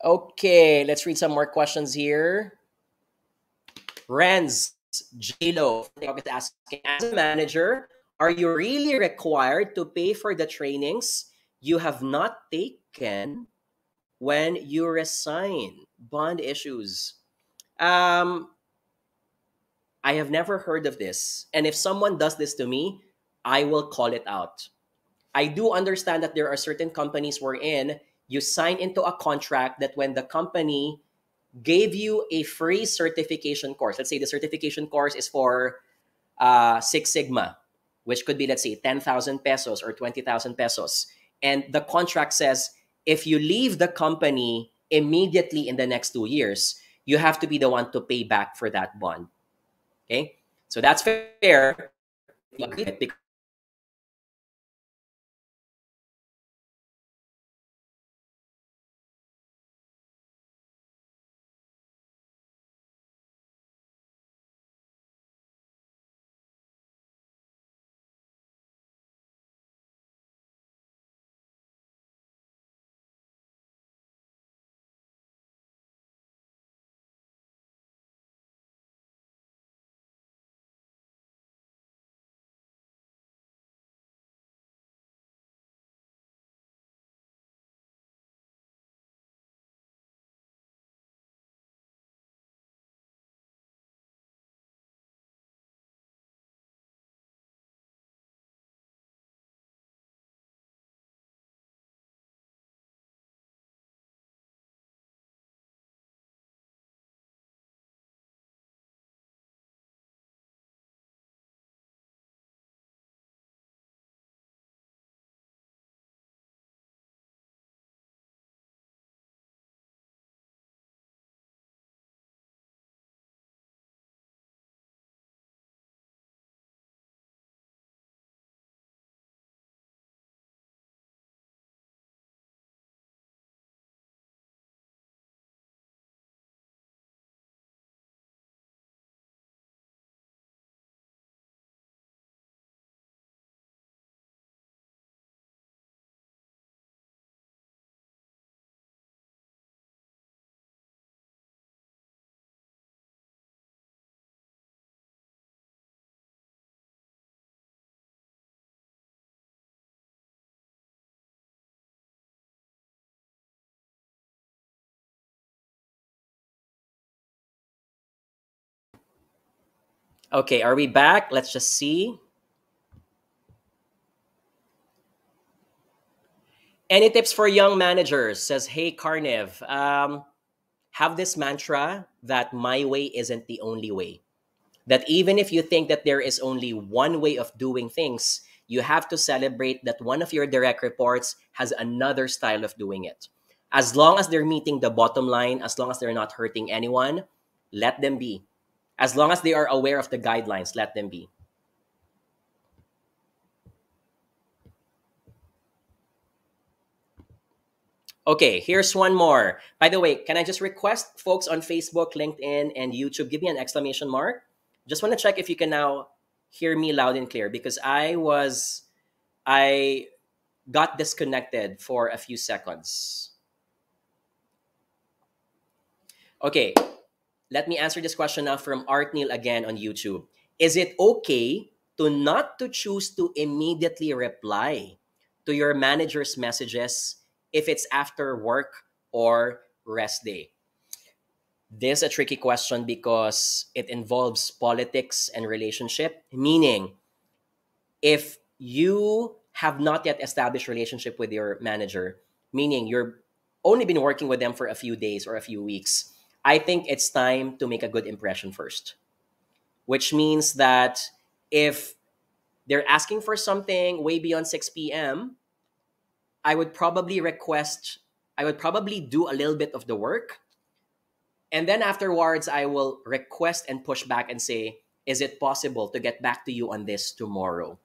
Okay, let's read some more questions here. Renz JLo asking, as a manager, are you really required to pay for the trainings you have not taken when you resign? Bond issues. Um, I have never heard of this. And if someone does this to me, I will call it out. I do understand that there are certain companies wherein you sign into a contract that when the company gave you a free certification course, let's say the certification course is for uh, Six Sigma, which could be, let's say, 10,000 pesos or 20,000 pesos. And the contract says if you leave the company immediately in the next two years, you have to be the one to pay back for that bond. Okay, so that's fair. Okay, are we back? Let's just see. Any tips for young managers? Says, hey, Carniv, um, have this mantra that my way isn't the only way. That even if you think that there is only one way of doing things, you have to celebrate that one of your direct reports has another style of doing it. As long as they're meeting the bottom line, as long as they're not hurting anyone, let them be as long as they are aware of the guidelines, let them be. Okay, here's one more. By the way, can I just request folks on Facebook, LinkedIn, and YouTube give me an exclamation mark? Just want to check if you can now hear me loud and clear because I was, I got disconnected for a few seconds. Okay, let me answer this question now from Art Neil again on YouTube. Is it okay to not to choose to immediately reply to your manager's messages if it's after work or rest day? This is a tricky question because it involves politics and relationship, meaning if you have not yet established relationship with your manager, meaning you're only been working with them for a few days or a few weeks, I think it's time to make a good impression first. Which means that if they're asking for something way beyond 6 p.m., I would probably request, I would probably do a little bit of the work. And then afterwards, I will request and push back and say, is it possible to get back to you on this tomorrow?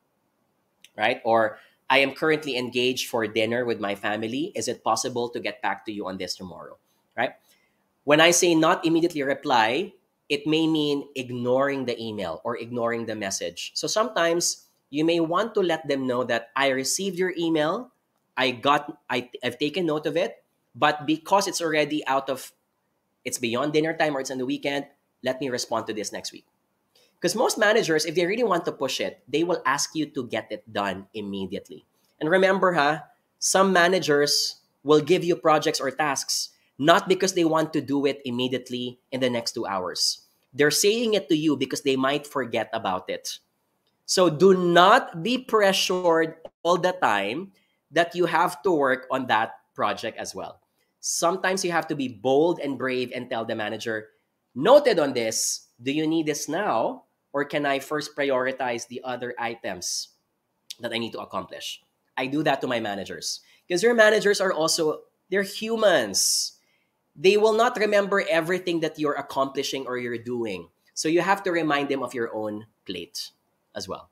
Right? Or I am currently engaged for dinner with my family. Is it possible to get back to you on this tomorrow? Right? When I say not immediately reply, it may mean ignoring the email or ignoring the message. So sometimes you may want to let them know that I received your email, I got I, I've taken note of it, but because it's already out of it's beyond dinner time or it's on the weekend, let me respond to this next week. Because most managers, if they really want to push it, they will ask you to get it done immediately. And remember, ha, some managers will give you projects or tasks not because they want to do it immediately in the next two hours. They're saying it to you because they might forget about it. So do not be pressured all the time that you have to work on that project as well. Sometimes you have to be bold and brave and tell the manager, noted on this, do you need this now? Or can I first prioritize the other items that I need to accomplish? I do that to my managers because your managers are also, they're humans. They will not remember everything that you're accomplishing or you're doing. So you have to remind them of your own plate as well.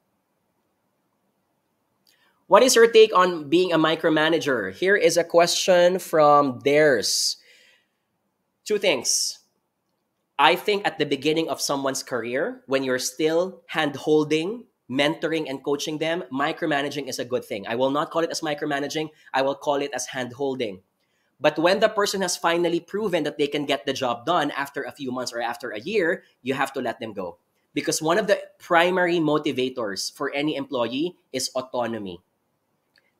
What is your take on being a micromanager? Here is a question from theirs. Two things. I think at the beginning of someone's career, when you're still hand holding, mentoring, and coaching them, micromanaging is a good thing. I will not call it as micromanaging, I will call it as hand holding. But when the person has finally proven that they can get the job done after a few months or after a year, you have to let them go. Because one of the primary motivators for any employee is autonomy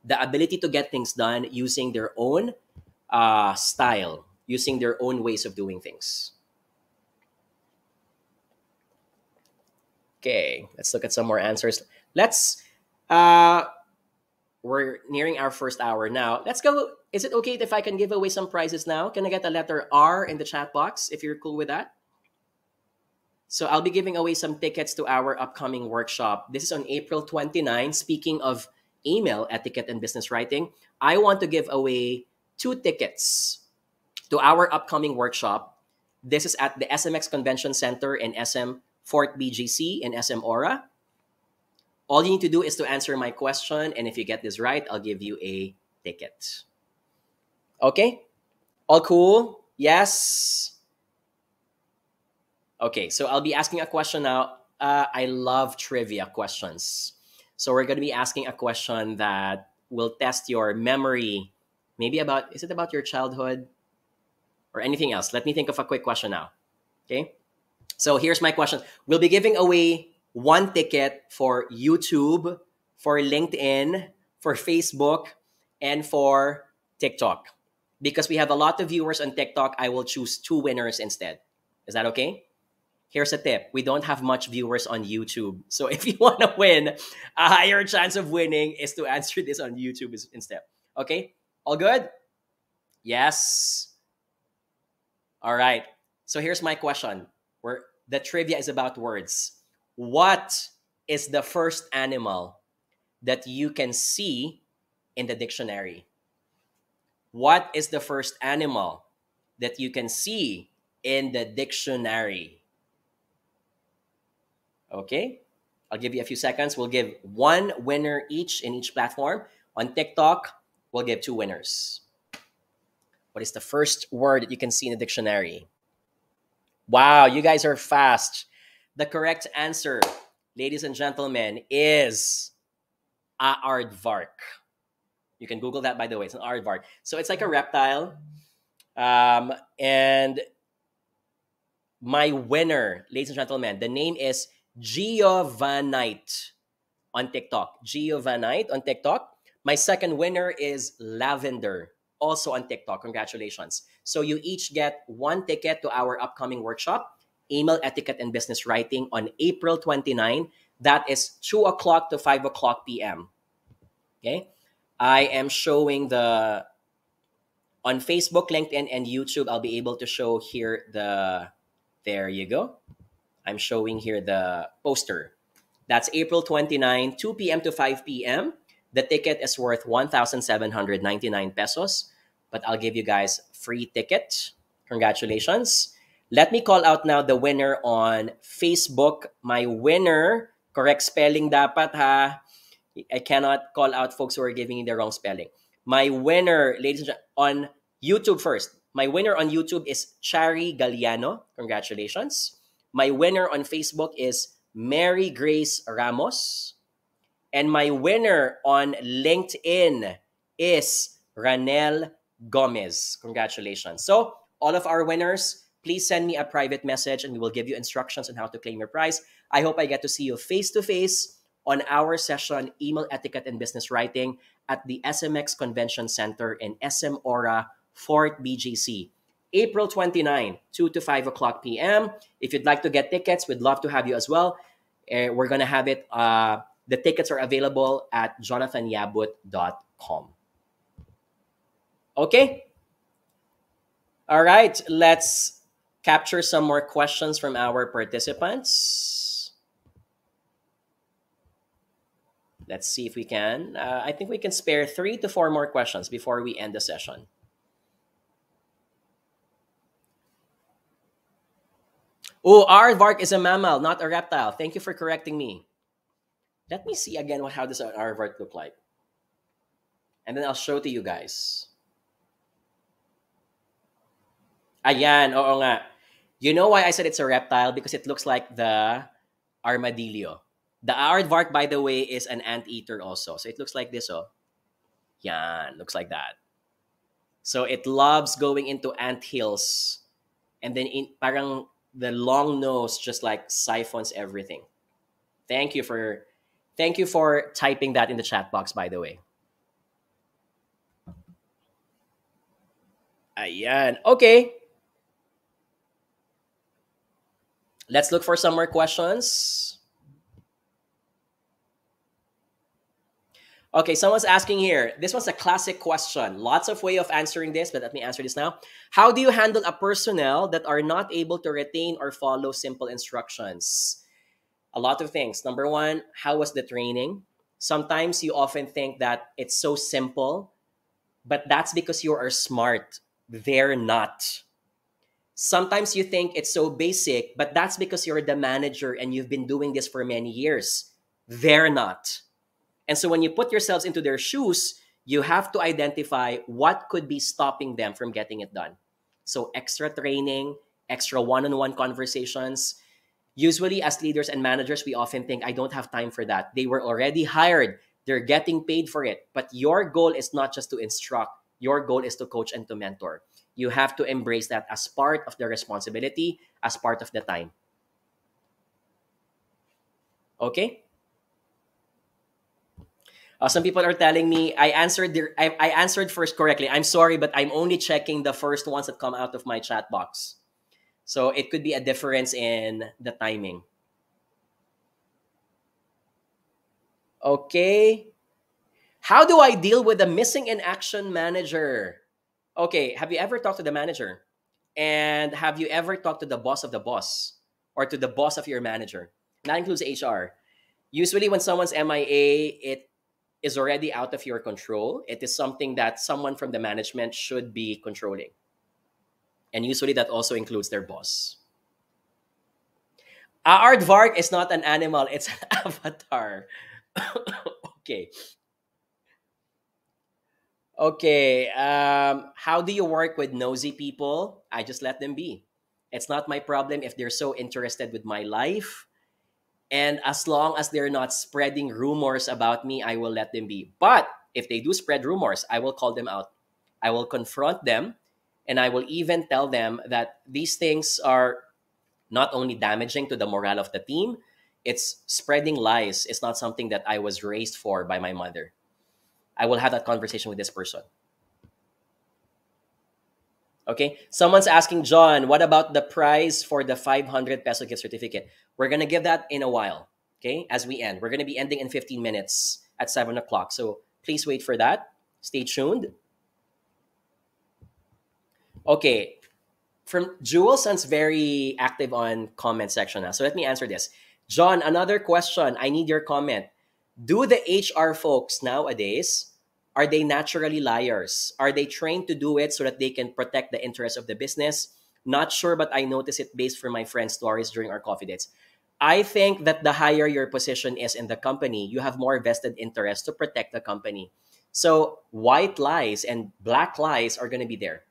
the ability to get things done using their own uh, style, using their own ways of doing things. Okay, let's look at some more answers. Let's, uh, we're nearing our first hour now. Let's go. Is it okay if I can give away some prizes now? Can I get a letter R in the chat box if you're cool with that? So I'll be giving away some tickets to our upcoming workshop. This is on April 29. Speaking of email etiquette and business writing, I want to give away two tickets to our upcoming workshop. This is at the SMX Convention Center in SM Fort BGC in SM Aura. All you need to do is to answer my question, and if you get this right, I'll give you a ticket. Okay? All cool? Yes? Okay, so I'll be asking a question now. Uh, I love trivia questions. So we're going to be asking a question that will test your memory, maybe about, is it about your childhood or anything else? Let me think of a quick question now. Okay. So here's my question. We'll be giving away one ticket for YouTube, for LinkedIn, for Facebook, and for TikTok. Because we have a lot of viewers on TikTok, I will choose two winners instead. Is that okay? here's a tip. We don't have much viewers on youtube. So if you want to win a higher chance of winning is to answer this on youtube instead. Okay? All good? Yes. All right. So here's my question. Where the trivia is about words what is the first animal that you can see in the dictionary what is the first animal that you can see in the dictionary Okay? I'll give you a few seconds. We'll give one winner each in each platform. On TikTok, we'll give two winners. What is the first word that you can see in the dictionary? Wow, you guys are fast. The correct answer, ladies and gentlemen, is aardvark. You can Google that, by the way. It's an aardvark. So it's like a reptile. Um, and my winner, ladies and gentlemen, the name is Giovanite on TikTok. Giovanite on TikTok. My second winner is Lavender, also on TikTok. Congratulations. So you each get one ticket to our upcoming workshop, Email Etiquette and Business Writing on April 29. That is 2 o'clock to 5 o'clock p.m. Okay. I am showing the on Facebook, LinkedIn, and YouTube. I'll be able to show here the there you go. I'm showing here the poster. That's April 29, 2 p.m. to 5 p.m. The ticket is worth 1,799 pesos, but I'll give you guys free ticket. Congratulations. Let me call out now the winner on Facebook. My winner, correct spelling dapat ha. I cannot call out folks who are giving the wrong spelling. My winner, ladies and on YouTube first. My winner on YouTube is Chari Galliano. Congratulations. My winner on Facebook is Mary Grace Ramos. And my winner on LinkedIn is Ranel Gomez. Congratulations. So, all of our winners, please send me a private message and we will give you instructions on how to claim your prize. I hope I get to see you face to face on our session, Email Etiquette and Business Writing, at the SMX Convention Center in SM Aura, Fort BGC. April 29, 2 to 5 o'clock p.m. If you'd like to get tickets, we'd love to have you as well. Uh, we're going to have it, uh, the tickets are available at jonathanyabut.com. Okay? All right, let's capture some more questions from our participants. Let's see if we can. Uh, I think we can spare three to four more questions before we end the session. Oh, aardvark is a mammal, not a reptile. Thank you for correcting me. Let me see again what how does an aardvark look like. And then I'll show to you guys. Ayan, oo nga. You know why I said it's a reptile? Because it looks like the armadillo. The aardvark, by the way, is an anteater also. So it looks like this, oh. Yan, looks like that. So it loves going into ant hills. And then in, parang the long nose just like siphons everything. Thank you for thank you for typing that in the chat box by the way. Ayan. Okay. Let's look for some more questions. Okay, someone's asking here. This was a classic question. Lots of way of answering this, but let me answer this now. How do you handle a personnel that are not able to retain or follow simple instructions? A lot of things. Number one, how was the training? Sometimes you often think that it's so simple, but that's because you are smart. They're not. Sometimes you think it's so basic, but that's because you're the manager and you've been doing this for many years. They're not and so when you put yourselves into their shoes, you have to identify what could be stopping them from getting it done. So extra training, extra one-on-one conversations. Usually as leaders and managers, we often think I don't have time for that. They were already hired. They're getting paid for it. But your goal is not just to instruct. Your goal is to coach and to mentor. You have to embrace that as part of the responsibility, as part of the time. Okay? Uh, some people are telling me I answered the, I, I answered first correctly. I'm sorry, but I'm only checking the first ones that come out of my chat box. So it could be a difference in the timing. Okay. How do I deal with a missing in action manager? Okay, have you ever talked to the manager? And have you ever talked to the boss of the boss or to the boss of your manager? That includes HR. Usually, when someone's MIA, it is already out of your control. It is something that someone from the management should be controlling. And usually that also includes their boss. Aardvark is not an animal, it's an avatar. okay. Okay. Um, how do you work with nosy people? I just let them be. It's not my problem if they're so interested with my life and as long as they're not spreading rumors about me, I will let them be. But if they do spread rumors, I will call them out. I will confront them and I will even tell them that these things are not only damaging to the morale of the team, it's spreading lies. It's not something that I was raised for by my mother. I will have that conversation with this person. Okay. Someone's asking John, what about the price for the 500 peso gift certificate? We're to give that in a while. Okay. As we end, we're to be ending in 15 minutes at 7 o'clock. So please wait for that. Stay tuned. Okay. From Jewelson's very active on comment section now. So let me answer this. John, another question. I need your comment. Do the HR folks nowadays are they naturally liars? Are they trained to do it so that they can protect the interests of the business? Not sure, but I notice it based from my friends' stories during our coffee dates. I think that the higher your position is in the company, you have more vested interest to protect the company. So white lies and black lies are going to be there.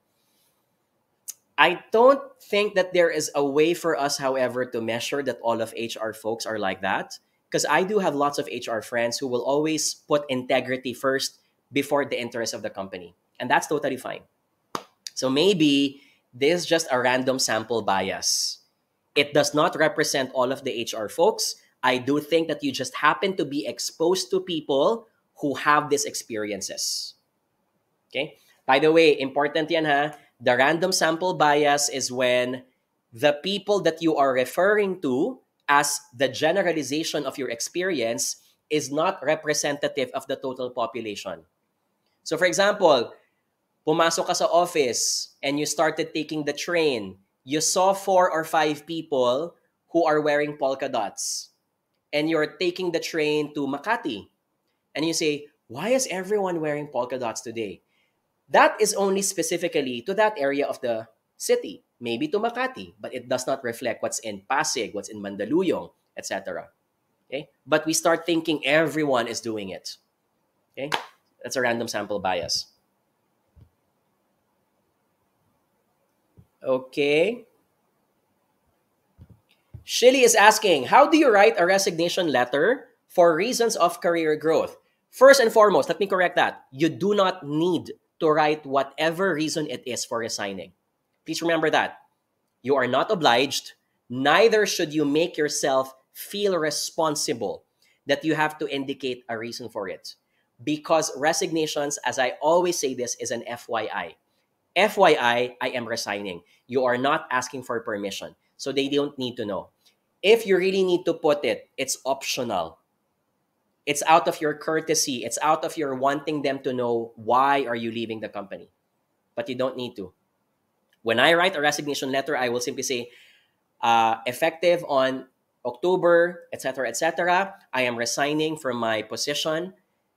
I don't think that there is a way for us, however, to measure that all of HR folks are like that. Because I do have lots of HR friends who will always put integrity first before the interest of the company. And that's totally fine. So maybe this is just a random sample bias. It does not represent all of the HR folks. I do think that you just happen to be exposed to people who have these experiences. Okay? By the way, important yan ha the random sample bias is when the people that you are referring to as the generalization of your experience is not representative of the total population. So for example, pumasok ka sa office and you started taking the train, you saw four or five people who are wearing polka dots. And you're taking the train to Makati. And you say, why is everyone wearing polka dots today? That is only specifically to that area of the city, maybe to Makati, but it does not reflect what's in Pasig, what's in Mandaluyong, etc. Okay? But we start thinking everyone is doing it. Okay? That's a random sample bias. Okay. Shilly is asking, how do you write a resignation letter for reasons of career growth? First and foremost, let me correct that. You do not need to write whatever reason it is for resigning. Please remember that. You are not obliged, neither should you make yourself feel responsible that you have to indicate a reason for it. Because resignations, as I always say this, is an FYI. FYI, I am resigning. You are not asking for permission. So they don't need to know. If you really need to put it, it's optional it's out of your courtesy it's out of your wanting them to know why are you leaving the company but you don't need to when i write a resignation letter i will simply say uh, effective on october etc etc i am resigning from my position.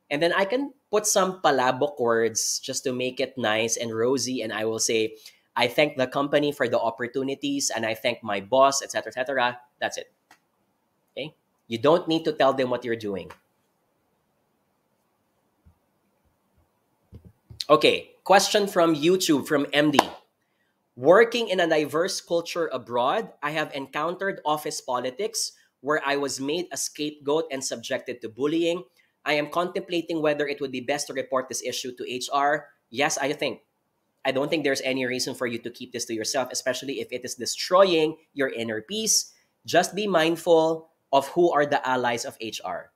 And then i can put some palabok words just to make it nice and rosy. And i will say i thank the company for the opportunities and i thank my boss etc etc that's it. Okay? You don't need to tell them what you're doing. Okay, question from YouTube from MD. Working in a diverse culture abroad, I have encountered office politics where I was made a scapegoat and subjected to bullying. I am contemplating whether it would be best to report this issue to HR. Yes, I think. I don't think there's any reason for you to keep this to yourself, especially if it is destroying your inner peace. Just be mindful of who are the allies of HR.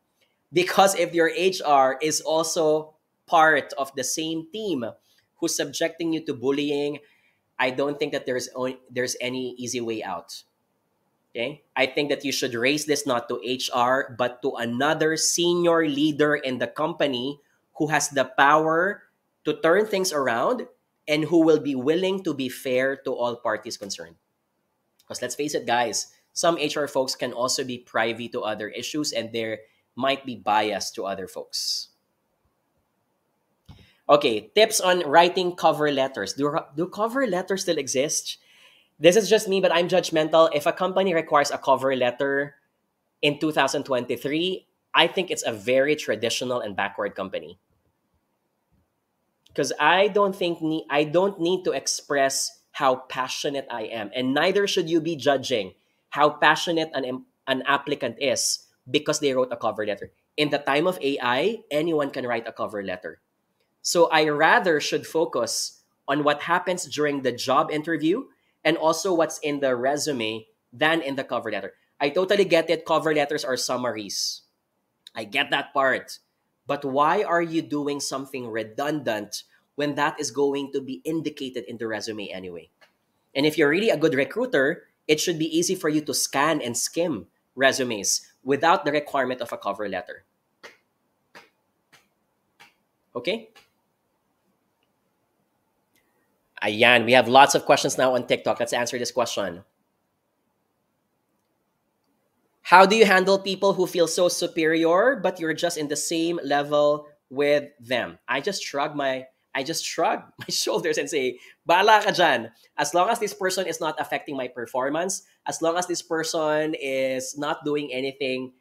Because if your HR is also part of the same team who's subjecting you to bullying, I don't think that there's there's any easy way out. Okay? I think that you should raise this not to HR but to another senior leader in the company who has the power to turn things around and who will be willing to be fair to all parties concerned. Because let's face it, guys, some HR folks can also be privy to other issues and there might be bias to other folks. Okay, tips on writing cover letters. Do, do cover letters still exist? This is just me, but I'm judgmental. If a company requires a cover letter in 2023, I think it's a very traditional and backward company. Because I don't think ne- I don't need to express how passionate I am, and neither should you be judging how passionate an, an applicant is because they wrote a cover letter. In the time of AI, anyone can write a cover letter so I rather should focus on what happens during the job interview and also what's in the resume than in the cover letter. I totally get it. Cover letters are summaries. I get that part. But why are you doing something redundant when that is going to be indicated in the resume anyway? And if you're really a good recruiter, it should be easy for you to scan and skim resumes without the requirement of a cover letter. Okay? Ayan, we have lots of questions now on TikTok. Let's answer this question. How do you handle people who feel so superior, but you're just in the same level with them? I just shrug my, I just shrug my shoulders and say, Bala ka dyan. As long as this person is not affecting my performance, as long as this person is not doing anything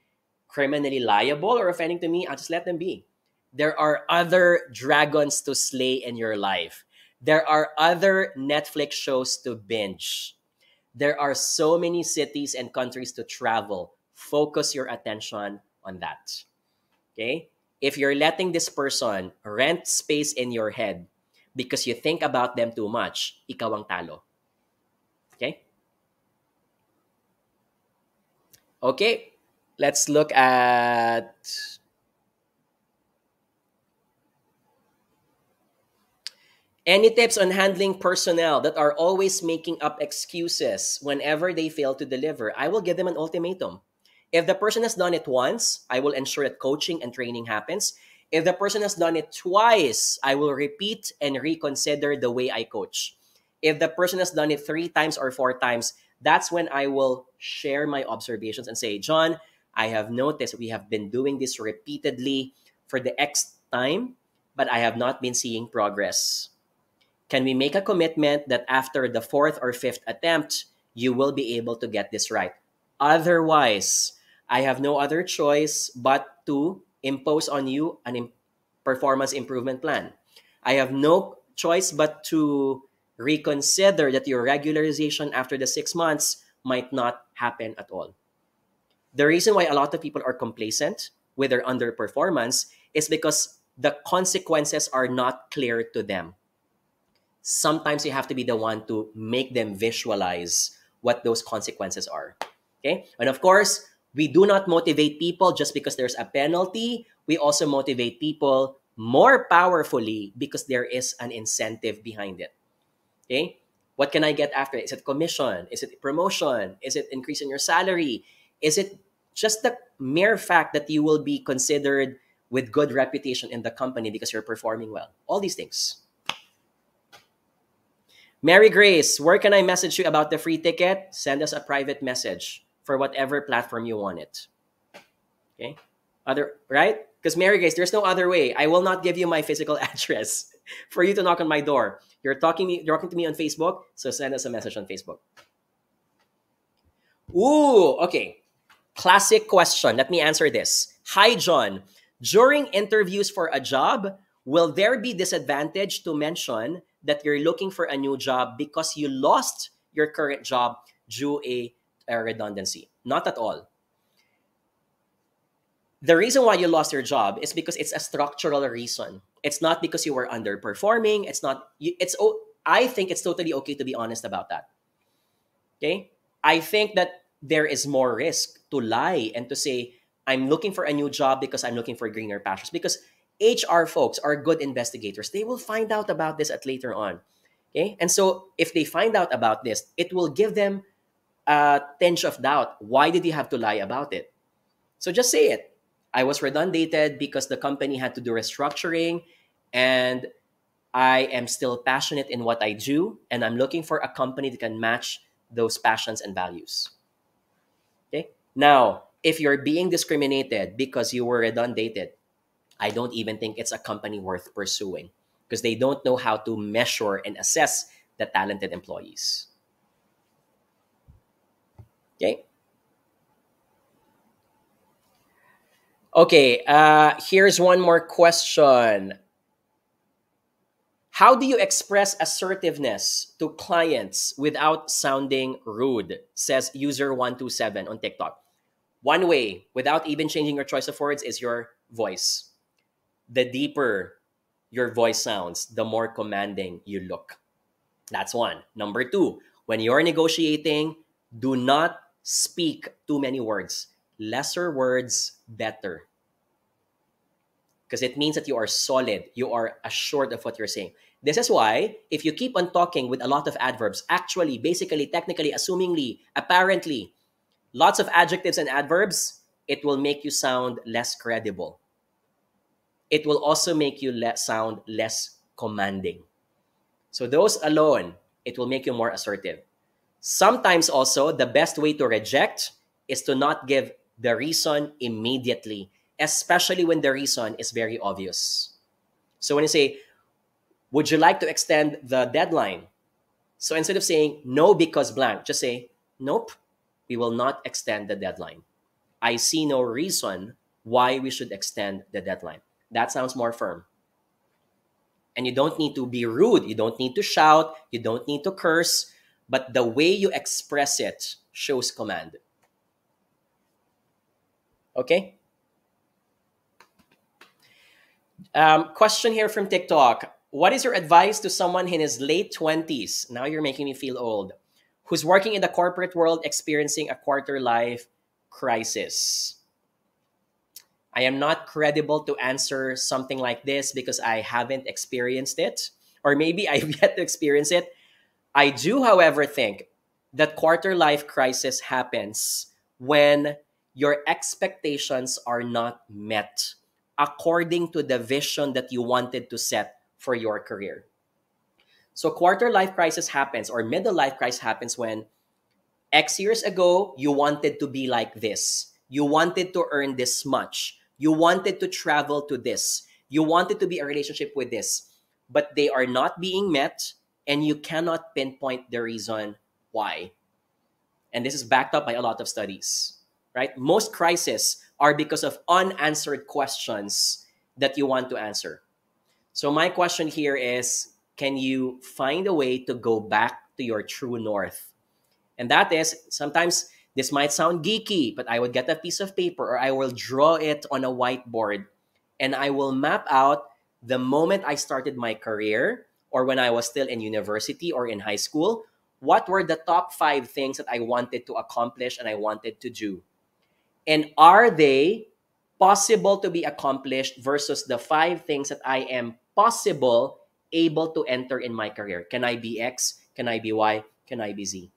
criminally liable or offending to me, I'll just let them be. There are other dragons to slay in your life. There are other Netflix shows to binge. There are so many cities and countries to travel. Focus your attention on that. Okay? If you're letting this person rent space in your head because you think about them too much, ikaw ang talo. Okay? Okay, let's look at Any tips on handling personnel that are always making up excuses whenever they fail to deliver? I will give them an ultimatum. If the person has done it once, I will ensure that coaching and training happens. If the person has done it twice, I will repeat and reconsider the way I coach. If the person has done it three times or four times, that's when I will share my observations and say, John, I have noticed we have been doing this repeatedly for the X time, but I have not been seeing progress. Can we make a commitment that after the fourth or fifth attempt, you will be able to get this right? Otherwise, I have no other choice but to impose on you an performance improvement plan. I have no choice but to reconsider that your regularization after the six months might not happen at all. The reason why a lot of people are complacent with their underperformance is because the consequences are not clear to them. Sometimes you have to be the one to make them visualize what those consequences are. Okay? And of course, we do not motivate people just because there's a penalty. We also motivate people more powerfully because there is an incentive behind it. Okay? What can I get after? Is it commission? Is it promotion? Is it increase in your salary? Is it just the mere fact that you will be considered with good reputation in the company because you're performing well? All these things. Mary Grace, where can I message you about the free ticket? Send us a private message for whatever platform you want it. Okay? Other right? Because Mary Grace, there's no other way. I will not give you my physical address for you to knock on my door. You're talking me, you're talking to me on Facebook, so send us a message on Facebook. Ooh, okay. Classic question. Let me answer this. Hi, John. During interviews for a job, will there be disadvantage to mention that you're looking for a new job because you lost your current job due a uh, redundancy. Not at all. The reason why you lost your job is because it's a structural reason. It's not because you were underperforming. It's not. It's. I think it's totally okay to be honest about that. Okay. I think that there is more risk to lie and to say I'm looking for a new job because I'm looking for greener pastures because HR folks are good investigators. They will find out about this at later on. Okay? And so if they find out about this, it will give them a tinge of doubt. Why did you have to lie about it? So just say it. I was redundated because the company had to do restructuring and I am still passionate in what I do and I'm looking for a company that can match those passions and values. Okay? Now, if you're being discriminated because you were redundated, I don't even think it's a company worth pursuing because they don't know how to measure and assess the talented employees. Okay. Okay, uh, here's one more question. How do you express assertiveness to clients without sounding rude? Says user127 on TikTok. One way, without even changing your choice of words, is your voice. The deeper your voice sounds, the more commanding you look. That's one. Number two, when you're negotiating, do not speak too many words. Lesser words, better. Because it means that you are solid, you are assured of what you're saying. This is why, if you keep on talking with a lot of adverbs, actually, basically, technically, assumingly, apparently, lots of adjectives and adverbs, it will make you sound less credible. It will also make you le- sound less commanding. So, those alone, it will make you more assertive. Sometimes also, the best way to reject is to not give the reason immediately, especially when the reason is very obvious. So when you say, Would you like to extend the deadline? So instead of saying no because blank, just say nope, we will not extend the deadline. I see no reason why we should extend the deadline. That sounds more firm. And you don't need to be rude, you don't need to shout, you don't need to curse, but the way you express it shows command. Okay? Um, question here from TikTok. What is your advice to someone in his late 20s? Now you're making me feel old. Who's working in the corporate world experiencing a quarter life crisis? I am not credible to answer something like this because I haven't experienced it, or maybe I've yet to experience it. I do, however, think that quarter life crisis happens when your expectations are not met according to the vision that you wanted to set for your career. So quarter life crisis happens or middle life crisis happens when X years ago you wanted to be like this. You wanted to earn this much. You wanted to travel to this. You wanted to be a relationship with this. But they are not being met and you cannot pinpoint the reason why. And this is backed up by a lot of studies, right? Most crises are because of unanswered questions that you want to answer. So my question here is can you find a way to go back to your true north? And that is sometimes this might sound geeky, but I would get a piece of paper or I will draw it on a whiteboard and I will map out the moment I started my career or when I was still in university or in high school, what were the top five things that I wanted to accomplish and I wanted to do? And are they possible to be accomplished versus the five things that I am possible able to enter in my career? Can I be X? Can I be Y? Can I be Z?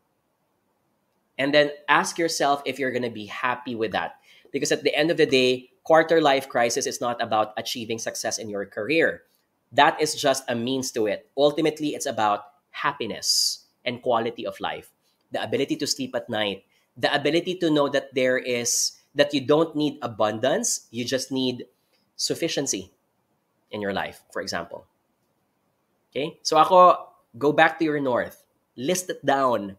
And then ask yourself if you're going to be happy with that. Because at the end of the day, quarter life crisis is not about achieving success in your career. That is just a means to it. Ultimately, it's about happiness and quality of life, the ability to sleep at night, the ability to know that there is that you don't need abundance, you just need sufficiency in your life, for example. Okay? So ako, go back to your north. List it down.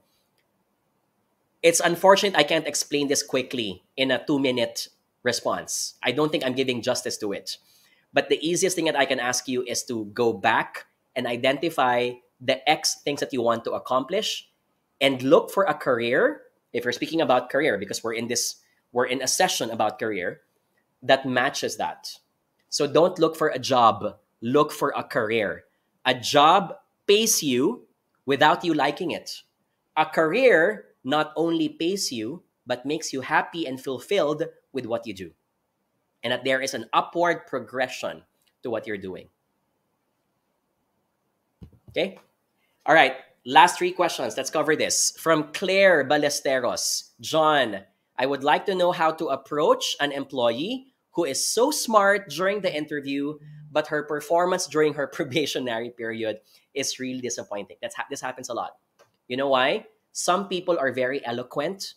It's unfortunate I can't explain this quickly in a two-minute response. I don't think I'm giving justice to it. But the easiest thing that I can ask you is to go back and identify the X things that you want to accomplish and look for a career. If you're speaking about career, because we're in this we're in a session about career that matches that. So don't look for a job, look for a career. A job pays you without you liking it. A career not only pays you, but makes you happy and fulfilled with what you do. And that there is an upward progression to what you're doing. Okay? All right. Last three questions. Let's cover this. From Claire Ballesteros. John, I would like to know how to approach an employee who is so smart during the interview, but her performance during her probationary period is really disappointing. That's ha- this happens a lot. You know why? Some people are very eloquent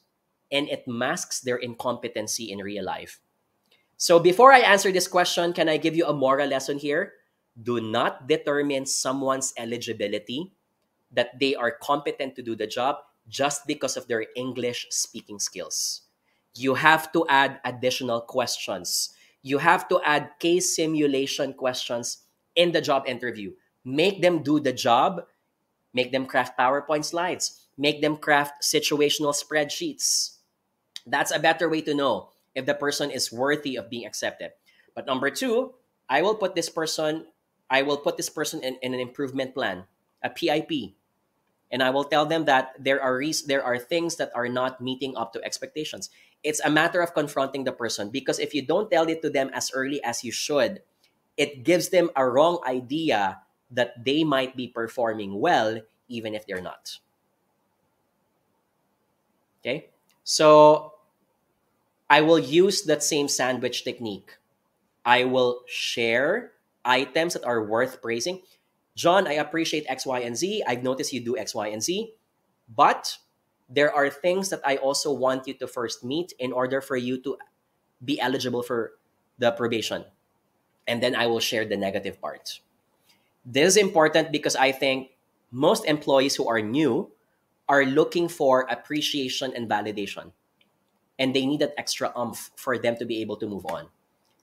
and it masks their incompetency in real life. So before I answer this question, can I give you a moral lesson here? Do not determine someone's eligibility that they are competent to do the job just because of their English speaking skills you have to add additional questions. You have to add case simulation questions in the job interview. Make them do the job, make them craft PowerPoint slides, make them craft situational spreadsheets. That's a better way to know if the person is worthy of being accepted. But number two, I will put this person, I will put this person in, in an improvement plan, a PIP. And I will tell them that there are there are things that are not meeting up to expectations it's a matter of confronting the person because if you don't tell it to them as early as you should, it gives them a wrong idea that they might be performing well even if they're not. Okay? So I will use that same sandwich technique. I will share items that are worth praising. John, I appreciate X, Y, and Z. I've noticed you do X, Y, and Z. But there are things that I also want you to first meet in order for you to be eligible for the probation. And then I will share the negative parts. This is important because I think most employees who are new are looking for appreciation and validation. And they need that extra umph for them to be able to move on.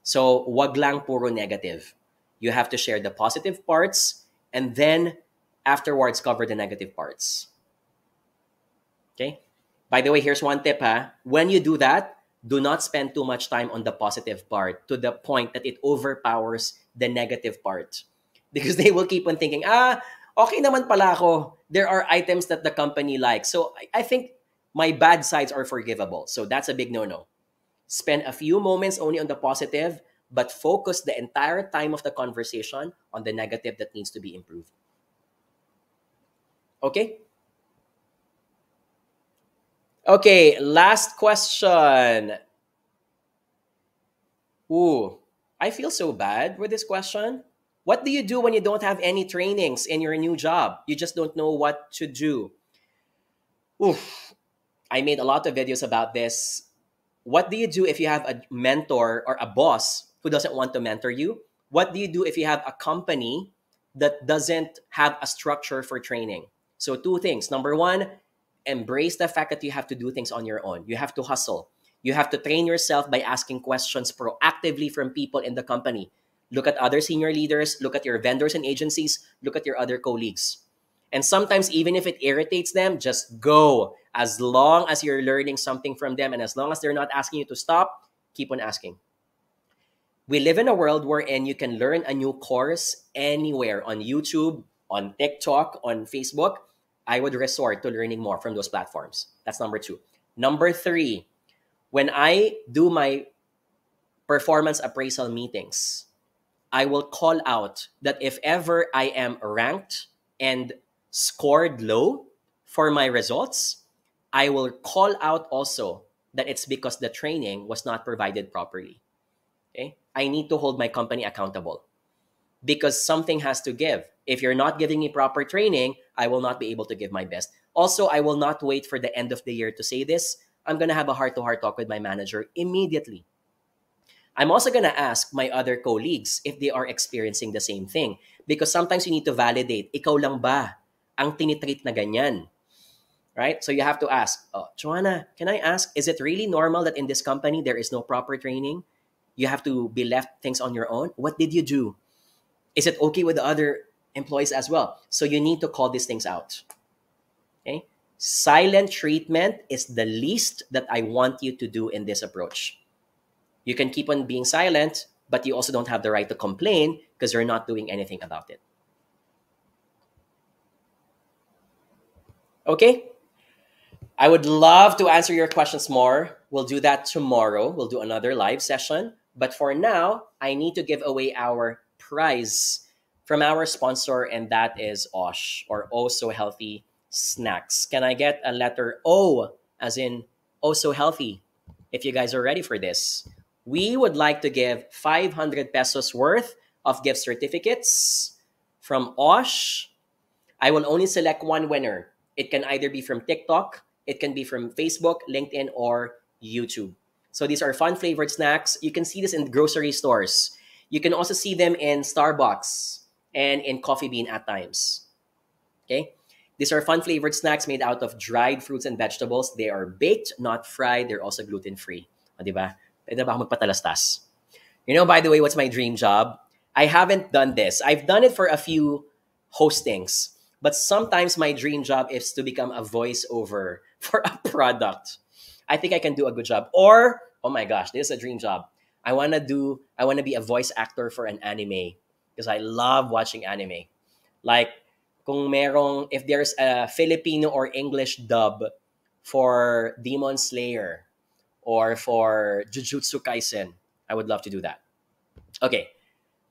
So, wag lang puro negative. You have to share the positive parts and then afterwards cover the negative parts. Okay? By the way, here's one tip ha. When you do that, do not spend too much time on the positive part to the point that it overpowers the negative part. Because they will keep on thinking, ah, okay naman pala ako. There are items that the company likes. So I, I think my bad sides are forgivable. So that's a big no-no. Spend a few moments only on the positive, but focus the entire time of the conversation on the negative that needs to be improved. Okay? Okay, last question. Ooh, I feel so bad with this question. What do you do when you don't have any trainings in your new job? You just don't know what to do. Oof. I made a lot of videos about this. What do you do if you have a mentor or a boss who doesn't want to mentor you? What do you do if you have a company that doesn't have a structure for training? So, two things. Number one, embrace the fact that you have to do things on your own. You have to hustle. You have to train yourself by asking questions proactively from people in the company. Look at other senior leaders, look at your vendors and agencies, look at your other colleagues. And sometimes, even if it irritates them, just go. As long as you're learning something from them and as long as they're not asking you to stop, keep on asking. We live in a world wherein you can learn a new course anywhere on YouTube, on TikTok, on Facebook. I would resort to learning more from those platforms. That's number two. Number three, when I do my performance appraisal meetings, I will call out that if ever I am ranked and scored low for my results, I will call out also that it's because the training was not provided properly. Okay? I need to hold my company accountable because something has to give. If you're not giving me proper training, I will not be able to give my best. Also, I will not wait for the end of the year to say this. I'm going to have a heart to heart talk with my manager immediately. I'm also going to ask my other colleagues if they are experiencing the same thing. Because sometimes you need to validate, ikaw lang ba ang tinitreat na ganyan? Right? So you have to ask, oh, Joanna, can I ask, is it really normal that in this company there is no proper training? You have to be left things on your own? What did you do? Is it okay with the other employees as well? So you need to call these things out. Okay? Silent treatment is the least that I want you to do in this approach. You can keep on being silent, but you also don't have the right to complain because you're not doing anything about it. Okay? I would love to answer your questions more. We'll do that tomorrow. We'll do another live session. But for now, I need to give away our prize from our sponsor, and that is OSH or Oh So Healthy Snacks. Can I get a letter O as in Oh So Healthy if you guys are ready for this? We would like to give 500 pesos worth of gift certificates from Osh. I will only select one winner. It can either be from TikTok, it can be from Facebook, LinkedIn, or YouTube. So these are fun flavored snacks. You can see this in grocery stores. You can also see them in Starbucks and in Coffee Bean at times. Okay? These are fun flavored snacks made out of dried fruits and vegetables. They are baked, not fried. They're also gluten free. Diba? Pwede ba ako magpatalastas? You know, by the way, what's my dream job? I haven't done this. I've done it for a few hostings, but sometimes my dream job is to become a voiceover for a product. I think I can do a good job. Or, oh my gosh, this is a dream job. I want to do, I want to be a voice actor for an anime because I love watching anime. Like, kung merong, if there's a Filipino or English dub for Demon Slayer, or for Jujutsu Kaisen. I would love to do that. Okay,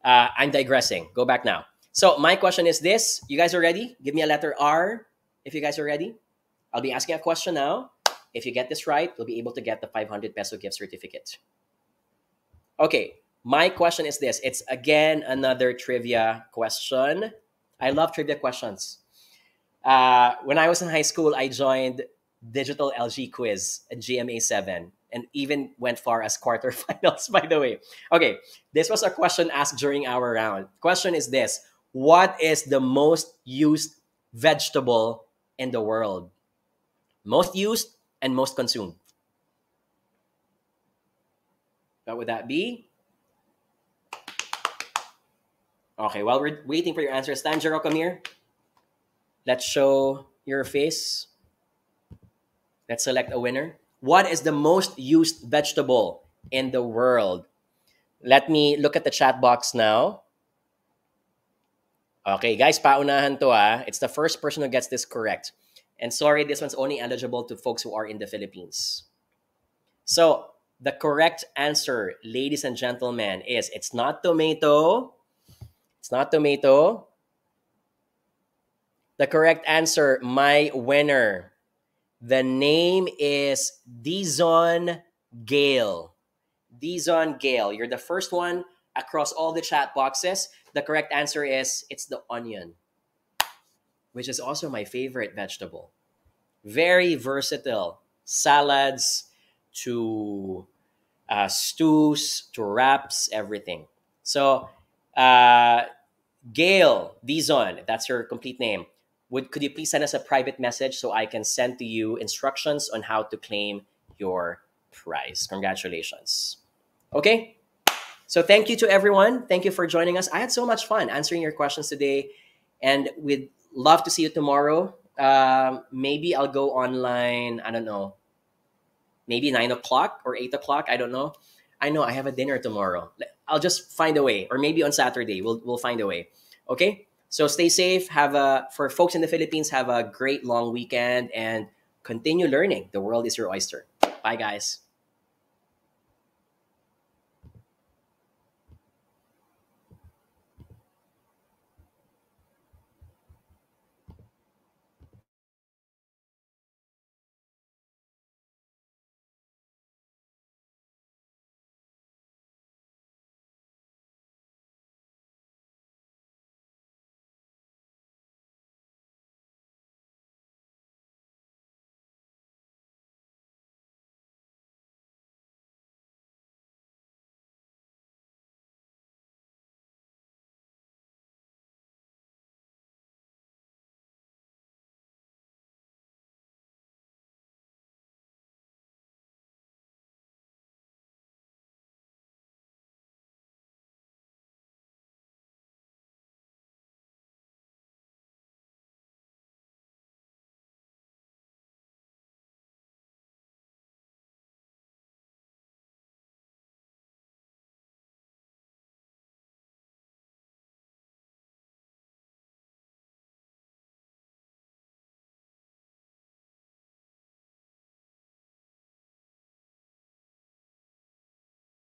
uh, I'm digressing. Go back now. So my question is this: You guys are ready? Give me a letter R if you guys are ready. I'll be asking a question now. If you get this right, you'll be able to get the 500 peso gift certificate. Okay, my question is this. It's again another trivia question. I love trivia questions. Uh, when I was in high school, I joined Digital LG Quiz at GMA 7 and even went far as quarterfinals, by the way. Okay, this was a question asked during our round. Question is this What is the most used vegetable in the world? Most used and most consumed. What would that be? Okay, while we're waiting for your answers, Tanjiro, come here. Let's show your face. Let's select a winner. What is the most used vegetable in the world? Let me look at the chat box now. Okay, guys, paunahan to ah. It's the first person who gets this correct. And sorry, this one's only eligible to folks who are in the Philippines. So, the correct answer, ladies and gentlemen, is it's not tomato. It's not tomato. The correct answer, my winner. The name is Dizon Gale. Dizon Gale. You're the first one across all the chat boxes. The correct answer is it's the onion, which is also my favorite vegetable. Very versatile. Salads to uh, stews to wraps, everything. So, uh, Gail Dizon, that's your complete name. Would could you please send us a private message so I can send to you instructions on how to claim your prize? Congratulations. Okay. So thank you to everyone. Thank you for joining us. I had so much fun answering your questions today, and we'd love to see you tomorrow. Um, maybe I'll go online. I don't know maybe nine o'clock or eight o'clock. I don't know. I know I have a dinner tomorrow. I'll just find a way, or maybe on Saturday we'll we'll find a way. Okay. So stay safe. Have a for folks in the Philippines. Have a great long weekend and continue learning. The world is your oyster. Bye, guys.